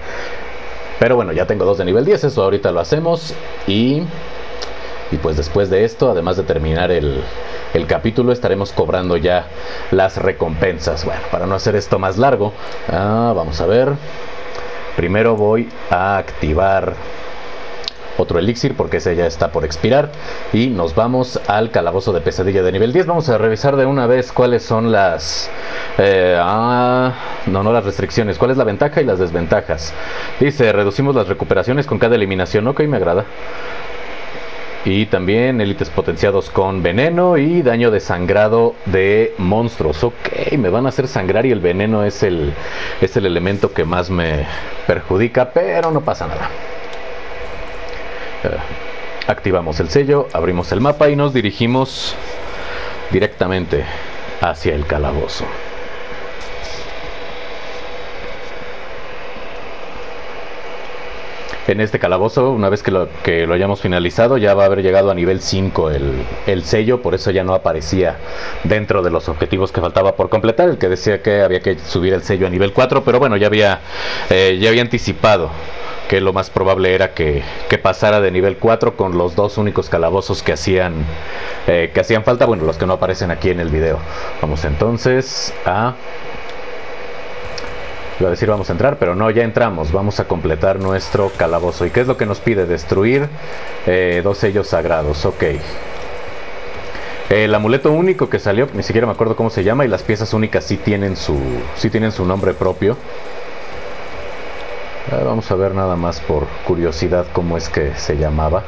Pero bueno, ya tengo dos de nivel 10, eso ahorita lo hacemos. Y, y pues después de esto, además de terminar el, capítulo estaremos cobrando ya las recompensas. Bueno, para no hacer esto más largo, ah, vamos a ver. Primero voy a activar otro elixir porque ese ya está por expirar. Y nos vamos al calabozo de pesadilla de nivel 10 vamos a revisar de una vez cuáles son las eh, ah, no no las restricciones. Cuál es la ventaja y las desventajas dice reducimos las recuperaciones con cada eliminación. Ok me agrada y también élites potenciados con veneno y daño de sangrado de monstruos. Ok, me van a hacer sangrar y el veneno es el, es el elemento que más me perjudica, pero no pasa nada. Eh, activamos el sello, abrimos el mapa y nos dirigimos directamente hacia el calabozo. En este calabozo, una vez que lo, que lo hayamos finalizado, ya va a haber llegado a nivel 5 el, sello, por eso ya no aparecía dentro de los objetivos que faltaba por completar, el que decía que había que subir el sello a nivel 4, pero bueno, ya había, eh, ya había anticipado que lo más probable era que, pasara de nivel 4 con los dos únicos calabozos que hacían, eh, que hacían falta, bueno, los que no aparecen aquí en el video. Vamos entonces a Iba a decir vamos a entrar, pero no, ya entramos. Vamos a completar nuestro calabozo. ¿Y qué es lo que nos pide? Destruir eh, dos sellos sagrados. Ok. El amuleto único que salió, ni siquiera me acuerdo cómo se llama, y las piezas únicas sí tienen su, sí tienen su nombre propio. vamos a ver nada más por curiosidad cómo es que se llamaba.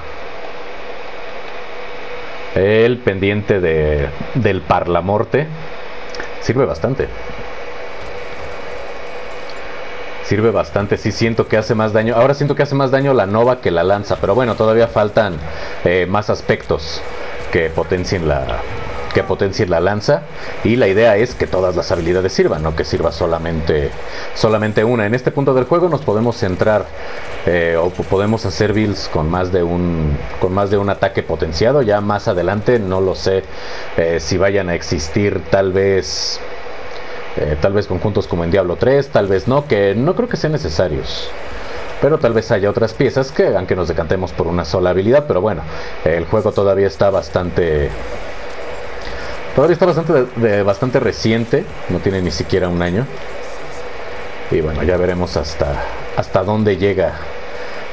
El pendiente de, del Parlamorte sirve bastante sirve bastante. Sí siento que hace más daño. Ahora siento que hace más daño la nova que la lanza. Pero bueno, todavía faltan eh, más aspectos que potencien la que potencien la lanza y la idea es que todas las habilidades sirvan, no que sirva solamente solamente una. En este punto del juego nos podemos centrar eh, o podemos hacer builds con más de un con más de un ataque potenciado. Ya más adelante no lo sé eh, si vayan a existir tal vez Eh, tal vez conjuntos como en Diablo 3, tal vez no, que no creo que sean necesarios. Pero tal vez haya otras piezas que hagan que nos decantemos por una sola habilidad. Pero bueno, el juego todavía está bastante Todavía está bastante, bastante reciente, no tiene ni siquiera un año. Y bueno, ya veremos hasta, hasta dónde llega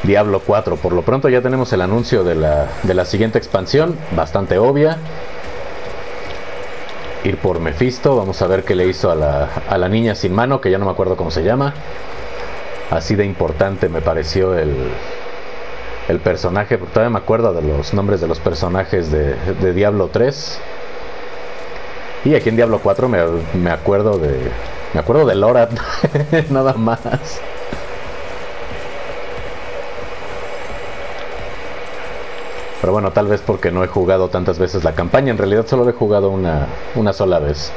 Diablo 4. Por lo pronto ya tenemos el anuncio de la, de la siguiente expansión, bastante obvia. Ir por Mephisto, vamos a ver qué le hizo a la, a la niña sin mano, que ya no me acuerdo cómo se llama. Así de importante me pareció el, el personaje, porque todavía me acuerdo de los nombres de los personajes de, de Diablo 3. Y aquí en Diablo 4 me, me acuerdo de. Me acuerdo de Lora, nada más. Pero bueno, tal vez porque no he jugado tantas veces la campaña. En realidad solo he jugado una, una sola vez.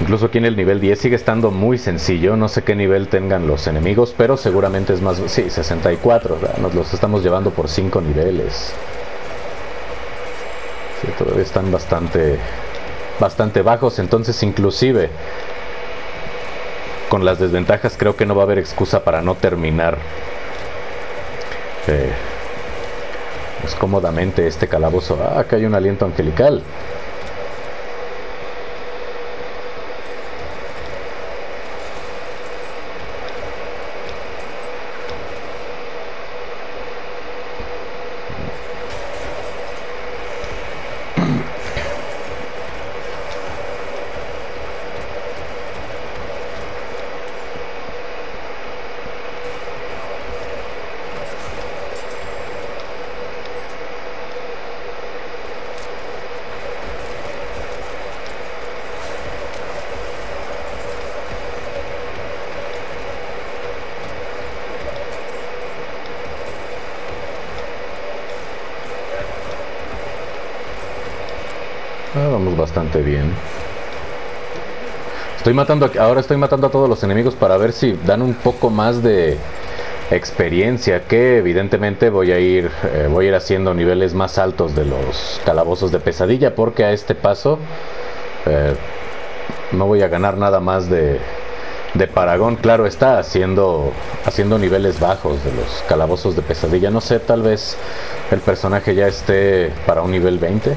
Incluso aquí en el nivel 10 sigue estando muy sencillo. No sé qué nivel tengan los enemigos, pero seguramente es más... Sí, 64. Nos los estamos llevando por 5 niveles todavía están bastante, bastante bajos, entonces inclusive con las desventajas creo que no va a haber excusa para no terminar eh, pues cómodamente este calabozo. Ah, acá hay un aliento angelical. Bastante bien. Estoy matando, ahora estoy matando a todos los enemigos para ver si dan un poco más de experiencia que evidentemente voy a ir eh, voy a ir haciendo niveles más altos de los calabozos de pesadilla porque a este paso eh, no voy a ganar nada más de, de Paragón. Claro está haciendo haciendo niveles bajos de los calabozos de pesadilla. No sé tal vez el personaje ya esté para un nivel 20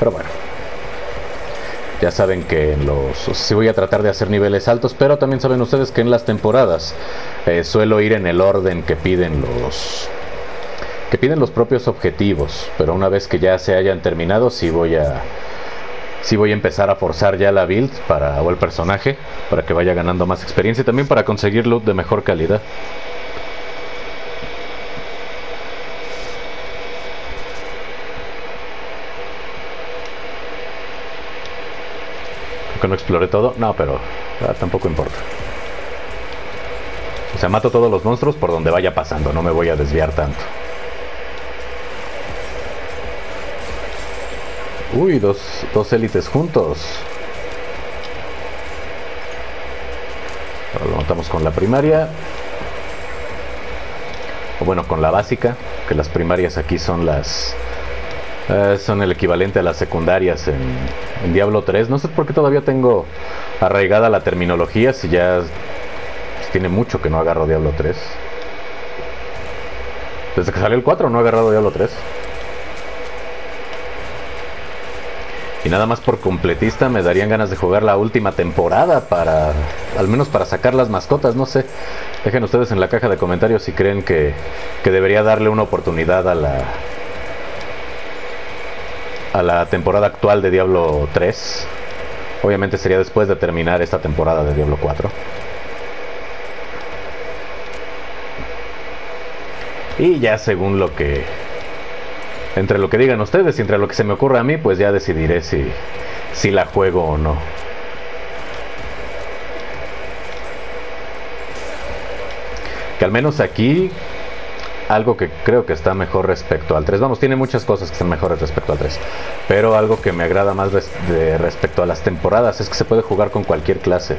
pero bueno. Ya saben que en los... Sí voy a tratar de hacer niveles altos, pero también saben ustedes que en las temporadas eh, suelo ir en el orden que piden los... Que piden los propios objetivos, pero una vez que ya se hayan terminado, sí voy a... Sí voy a empezar a forzar ya la build para, o el personaje para que vaya ganando más experiencia y también para conseguir loot de mejor calidad. Que no explore todo. No, pero tampoco importa. O sea, mato todos los monstruos por donde vaya pasando. No me voy a desviar tanto. Uy, dos, dos élites juntos. Lo matamos con la primaria. O bueno, con la básica. Que las primarias aquí son las eh, son el equivalente a las secundarias en, Diablo 3. No sé por qué todavía tengo arraigada la terminología, si ya tiene mucho que no agarro Diablo 3. Desde que salió el 4 no he agarrado Diablo 3. Y nada más por completista me darían ganas de jugar la última temporada para, al menos para sacar las mascotas, no sé. Dejen ustedes en la caja de comentarios si creen que, que debería darle una oportunidad a la, a la temporada actual de Diablo 3. Obviamente sería después de terminar esta temporada de Diablo 4. Y ya según lo que... Entre lo que digan ustedes y entre lo que se me ocurra a mí, pues ya decidiré si, si la juego o no. Que al menos aquí algo que creo que está mejor respecto al 3. Vamos, tiene muchas cosas que están mejores respecto al 3. Pero algo que me agrada más de respecto a las temporadas es que se puede jugar con cualquier clase.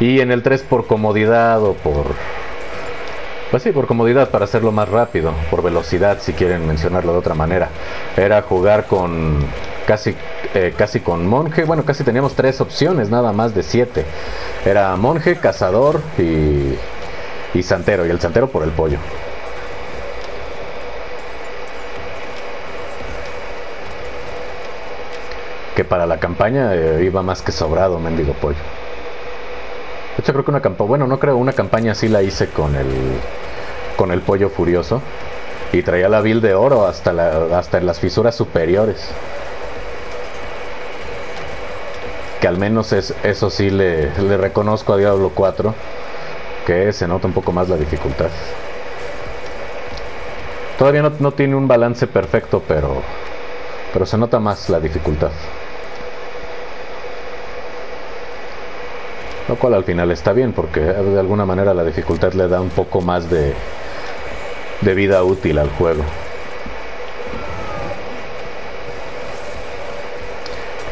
Y en el 3 por comodidad o por... Pues sí, por comodidad, para hacerlo más rápido, por velocidad, si quieren mencionarlo de otra manera. Era jugar con casi, eh, casi con monje. Bueno, casi teníamos tres opciones, nada más de siete. Era monje, cazador y, y santero. Y el santero por el pollo. Que para la campaña eh, iba más que sobrado, mendigo pollo. De hecho, creo que una campaña, bueno, no creo, una campaña sí la hice con el, con el pollo furioso. Y traía la vil de oro hasta, la, hasta en las fisuras superiores. Que al menos es, eso sí le, le reconozco a Diablo 4. Que se nota un poco más la dificultad. Todavía no, no tiene un balance perfecto, pero, pero se nota más la dificultad. Lo cual al final está bien porque de alguna manera la dificultad le da un poco más de, de vida útil al juego.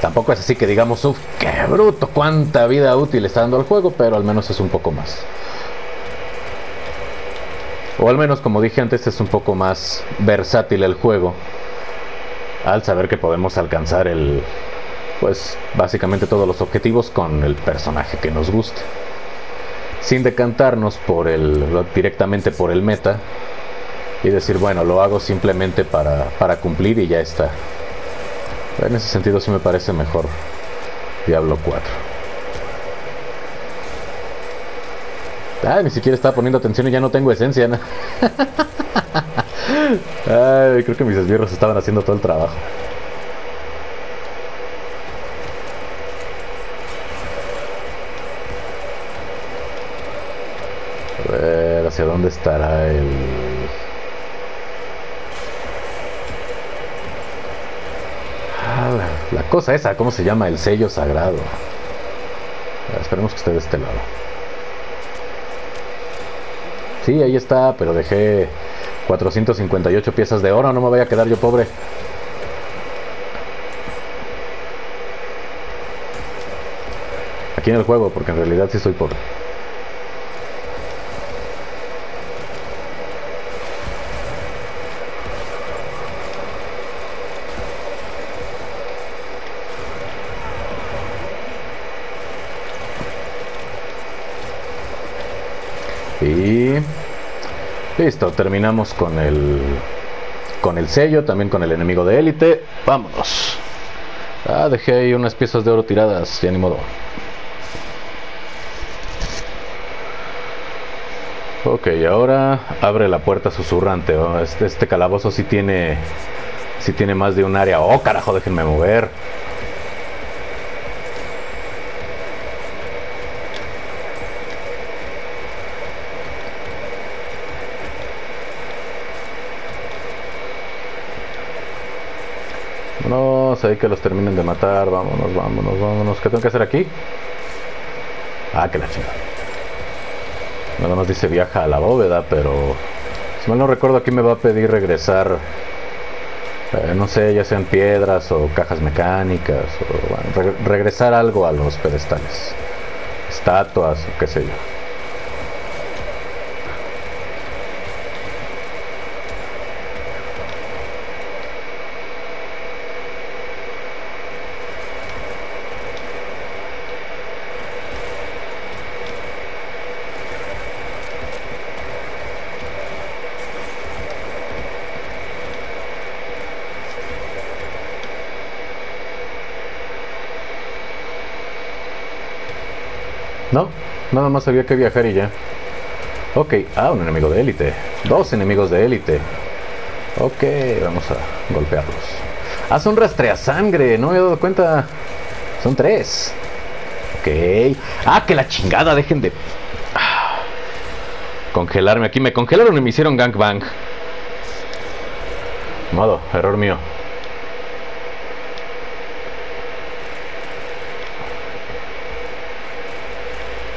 Tampoco es así que digamos, uff, qué bruto, cuánta vida útil está dando al juego, pero al menos es un poco más. O al menos, como dije antes, es un poco más versátil el juego. Al saber que podemos alcanzar el, pues básicamente todos los objetivos con el personaje que nos guste. Sin decantarnos por el, directamente por el meta y decir, bueno, lo hago simplemente para, para cumplir y ya está. En ese sentido sí me parece mejor Diablo 4. Ay, ni siquiera estaba poniendo atención y ya no tengo esencia. Ay, creo que mis esbirros estaban haciendo todo el trabajo. ¿Hacia dónde estará el...? Ah, la, cosa esa, ¿cómo se llama? El sello sagrado. esperemos que esté de este lado. Sí, ahí está, pero dejé 458 piezas de oro, no me voy a quedar yo pobre. Aquí en el juego, porque en realidad sí soy pobre. Y listo, terminamos con el con el sello, también con el enemigo de élite. Vámonos. Ah, dejé ahí unas piezas de oro tiradas, ya ni modo. Ok, ahora abre la puerta susurrante. Este, este calabozo sí tiene sí tiene más de un área. Oh, carajo, déjenme mover. No, hay que los terminen de matar. Vámonos, vámonos, vámonos. ¿Qué tengo que hacer aquí? Ah, que la chingada. Nada más dice viaja a la bóveda, pero si mal no recuerdo aquí me va a pedir regresar, eh, no sé, ya sean piedras o cajas mecánicas, o regresar algo a los pedestales, estatuas o qué sé yo. No, nada más había que viajar y ya. Ok, ah, un enemigo de élite. Dos enemigos de élite. Ok, vamos a golpearlos. Ah, son sangre, no me he dado cuenta. Son tres. Ok. Ah, que la chingada, dejen de... Congelarme aquí. Me congelaron y me hicieron gangbang. Modo, error mío.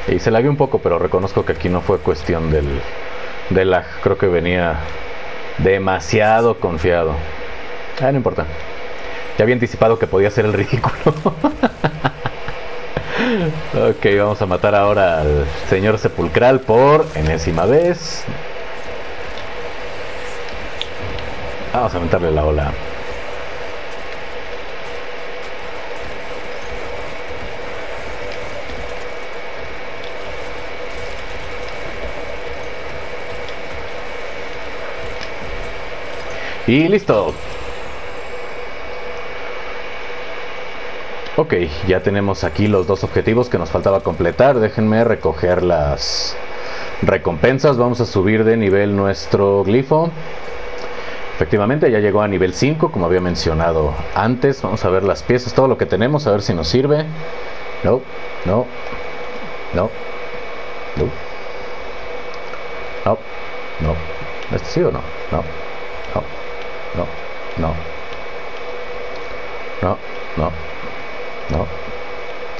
Y se la vi un poco, pero reconozco que aquí no fue cuestión del, del lag. Creo que venía demasiado confiado. Ah, no importa. Ya había anticipado que podía ser el ridículo. ok, vamos a matar ahora al señor sepulcral por enésima vez. Vamos a aumentarle la ola. Y listo. Ok, ya tenemos aquí los dos objetivos que nos faltaba completar. Déjenme recoger las recompensas. Vamos a subir de nivel nuestro glifo. Efectivamente, ya llegó a nivel 5, como había mencionado antes. Vamos a ver las piezas, todo lo que tenemos, a ver si nos sirve. No, no, no, no, no, no. ¿Este sí o no? No, no, no, no, no, no, no,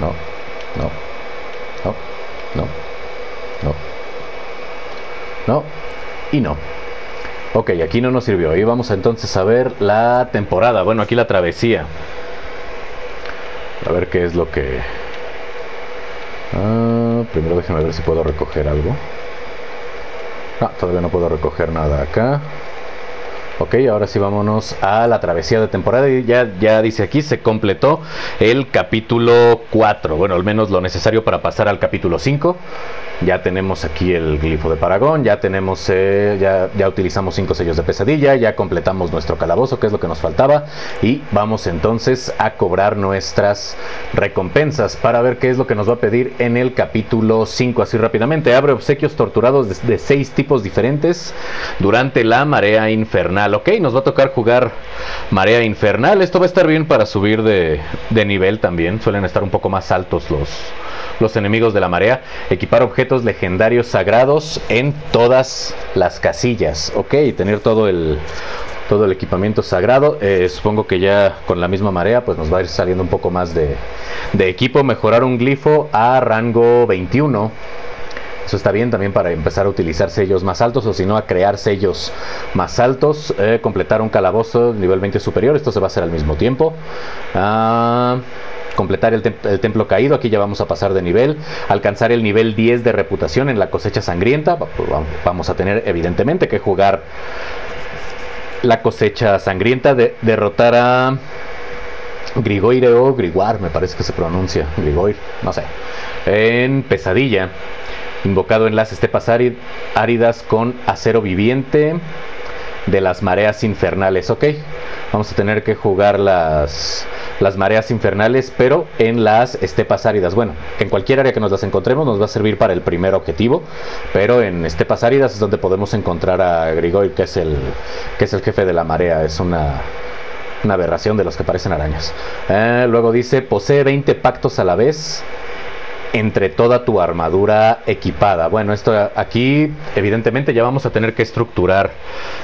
no, no, no, no, no, no y no. Ok, aquí no nos sirvió. Ahí vamos entonces a ver la temporada. Bueno, aquí la travesía. A ver qué es lo que... Ah, primero déjenme ver si puedo recoger algo. Ah, todavía no puedo recoger nada acá. Ok, ahora sí vámonos a la travesía de temporada. Y ya, ya dice aquí, se completó el capítulo 4. Bueno, al menos lo necesario para pasar al capítulo 5. Ya tenemos aquí el glifo de Paragón, ya tenemos, eh, ya, ya utilizamos cinco sellos de pesadilla, ya completamos nuestro calabozo, que es lo que nos faltaba, y vamos entonces a cobrar nuestras recompensas para ver qué es lo que nos va a pedir en el capítulo 5, así rápidamente. Abre obsequios torturados de, de seis tipos diferentes durante la marea infernal. Ok, nos va a tocar jugar marea infernal. Esto va a estar bien para subir de, nivel también. Suelen estar un poco más altos los, los enemigos de la marea. Equipar objetos legendarios sagrados en todas las casillas. Ok, tener todo el todo el equipamiento sagrado. Eh, supongo que ya con la misma marea pues nos va a ir saliendo un poco más de, de equipo. Mejorar un glifo a rango 21. Eso está bien también para empezar a utilizar sellos más altos o si no a crear sellos más altos. Eh, completar un calabozo nivel 20 superior. Esto se va a hacer al mismo tiempo. Ah, completar el, tem el, templo caído, aquí ya vamos a pasar de nivel, alcanzar el nivel 10 de reputación en la cosecha sangrienta, vamos a tener evidentemente que jugar la cosecha sangrienta, de derrotar a Grigoire o Griguar, me parece que se pronuncia, Grigoire, no sé, en pesadilla, invocado en las estepas áridas con acero viviente de las mareas infernales, ok, vamos a tener que jugar las las mareas infernales, pero en las estepas áridas. Bueno, en cualquier área que nos las encontremos nos va a servir para el primer objetivo, pero en estepas áridas es donde podemos encontrar a Grigori, que es el, que es el jefe de la marea. Es una, una aberración de los que parecen arañas. Eh, luego dice, posee 20 pactos a la vez entre toda tu armadura equipada. Bueno, esto aquí evidentemente ya vamos a tener que estructurar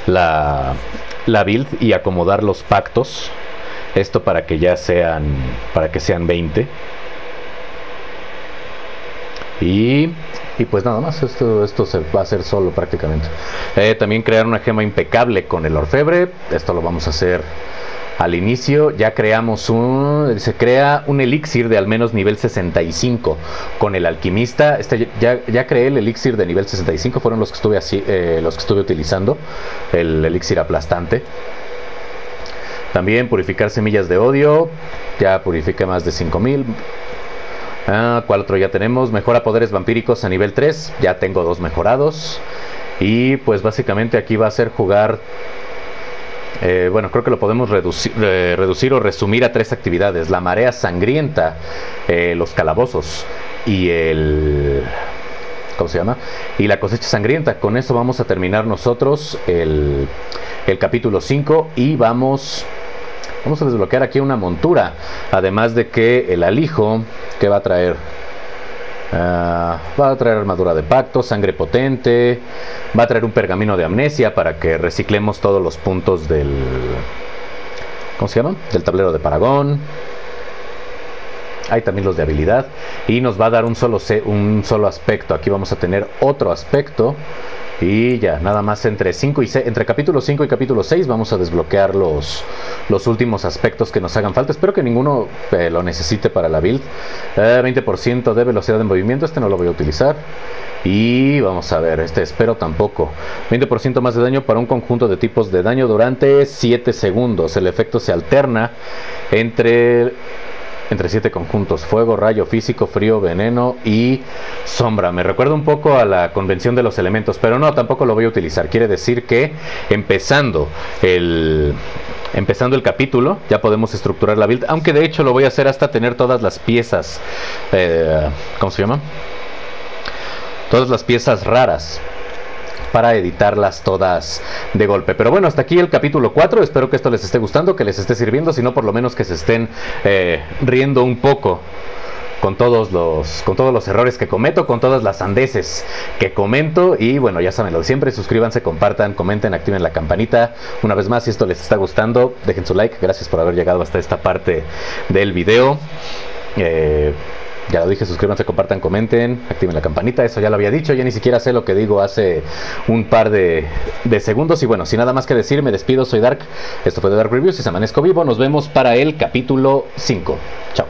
la, la build y acomodar los pactos. Esto para que ya sean para que sean 20 y, y pues nada más esto, esto se va a hacer solo prácticamente. Eh, también crear una gema impecable con el orfebre. Esto lo vamos a hacer al inicio ya creamos un se crea un elixir de al menos nivel 65 con el alquimista este ya, ya creé el elixir de nivel 65 fueron los que estuve así eh, los que estuve utilizando el elixir aplastante también purificar semillas de odio. Ya purifique más de 5000. Ah, ¿Cuál otro ya tenemos? Mejora poderes vampíricos a nivel 3. Ya tengo dos mejorados. Y pues básicamente aquí va a ser jugar... Eh, bueno, creo que lo podemos reducir, eh, reducir, o resumir a tres actividades. La marea sangrienta, eh, los calabozos y el... ¿Cómo se llama? Y la cosecha sangrienta. Con eso vamos a terminar nosotros el, el capítulo 5 y vamos Vamos a desbloquear aquí una montura. Además de que el alijo que va a traer. Uh, va a traer armadura de pacto, sangre potente. Va a traer un pergamino de amnesia para que reciclemos todos los puntos del. ¿Cómo se llama? Del tablero de Paragón. Hay también los de habilidad. Y nos va a dar un solo, un solo aspecto. Aquí vamos a tener otro aspecto y ya, nada más entre 5 y 6, entre capítulo 5 y capítulo 6 vamos a desbloquear los, los últimos aspectos que nos hagan falta. Espero que ninguno eh, lo necesite para la build. Eh, 20% de velocidad de movimiento, este no lo voy a utilizar. Y vamos a ver, este espero tampoco. 20% más de daño para un conjunto de tipos de daño durante 7 segundos. El efecto se alterna entre entre siete conjuntos, fuego, rayo, físico, frío, veneno y sombra. Me recuerda un poco a la convención de los elementos, pero no, tampoco lo voy a utilizar. Quiere decir que empezando el, empezando el capítulo ya podemos estructurar la build, aunque de hecho lo voy a hacer hasta tener todas las piezas, eh, ¿cómo se llama? Todas las piezas raras para editarlas todas de golpe. Pero bueno, hasta aquí el capítulo 4. Espero que esto les esté gustando, que les esté sirviendo, si no por lo menos que se estén eh, riendo un poco con todos los con todos los errores que cometo, con todas las sandeces que comento y bueno, ya saben lo de siempre, suscríbanse, compartan, comenten, activen la campanita. Una vez más, si esto les está gustando, dejen su like. Gracias por haber llegado hasta esta parte del video. Eh, ya lo dije, suscríbanse, compartan, comenten, activen la campanita, eso ya lo había dicho, ya ni siquiera sé lo que digo hace un par de, de segundos. Y bueno, sin nada más que decir, me despido, soy Dark, esto fue de Dark Reviews y se amanezco vivo, nos vemos para el capítulo 5. Chao.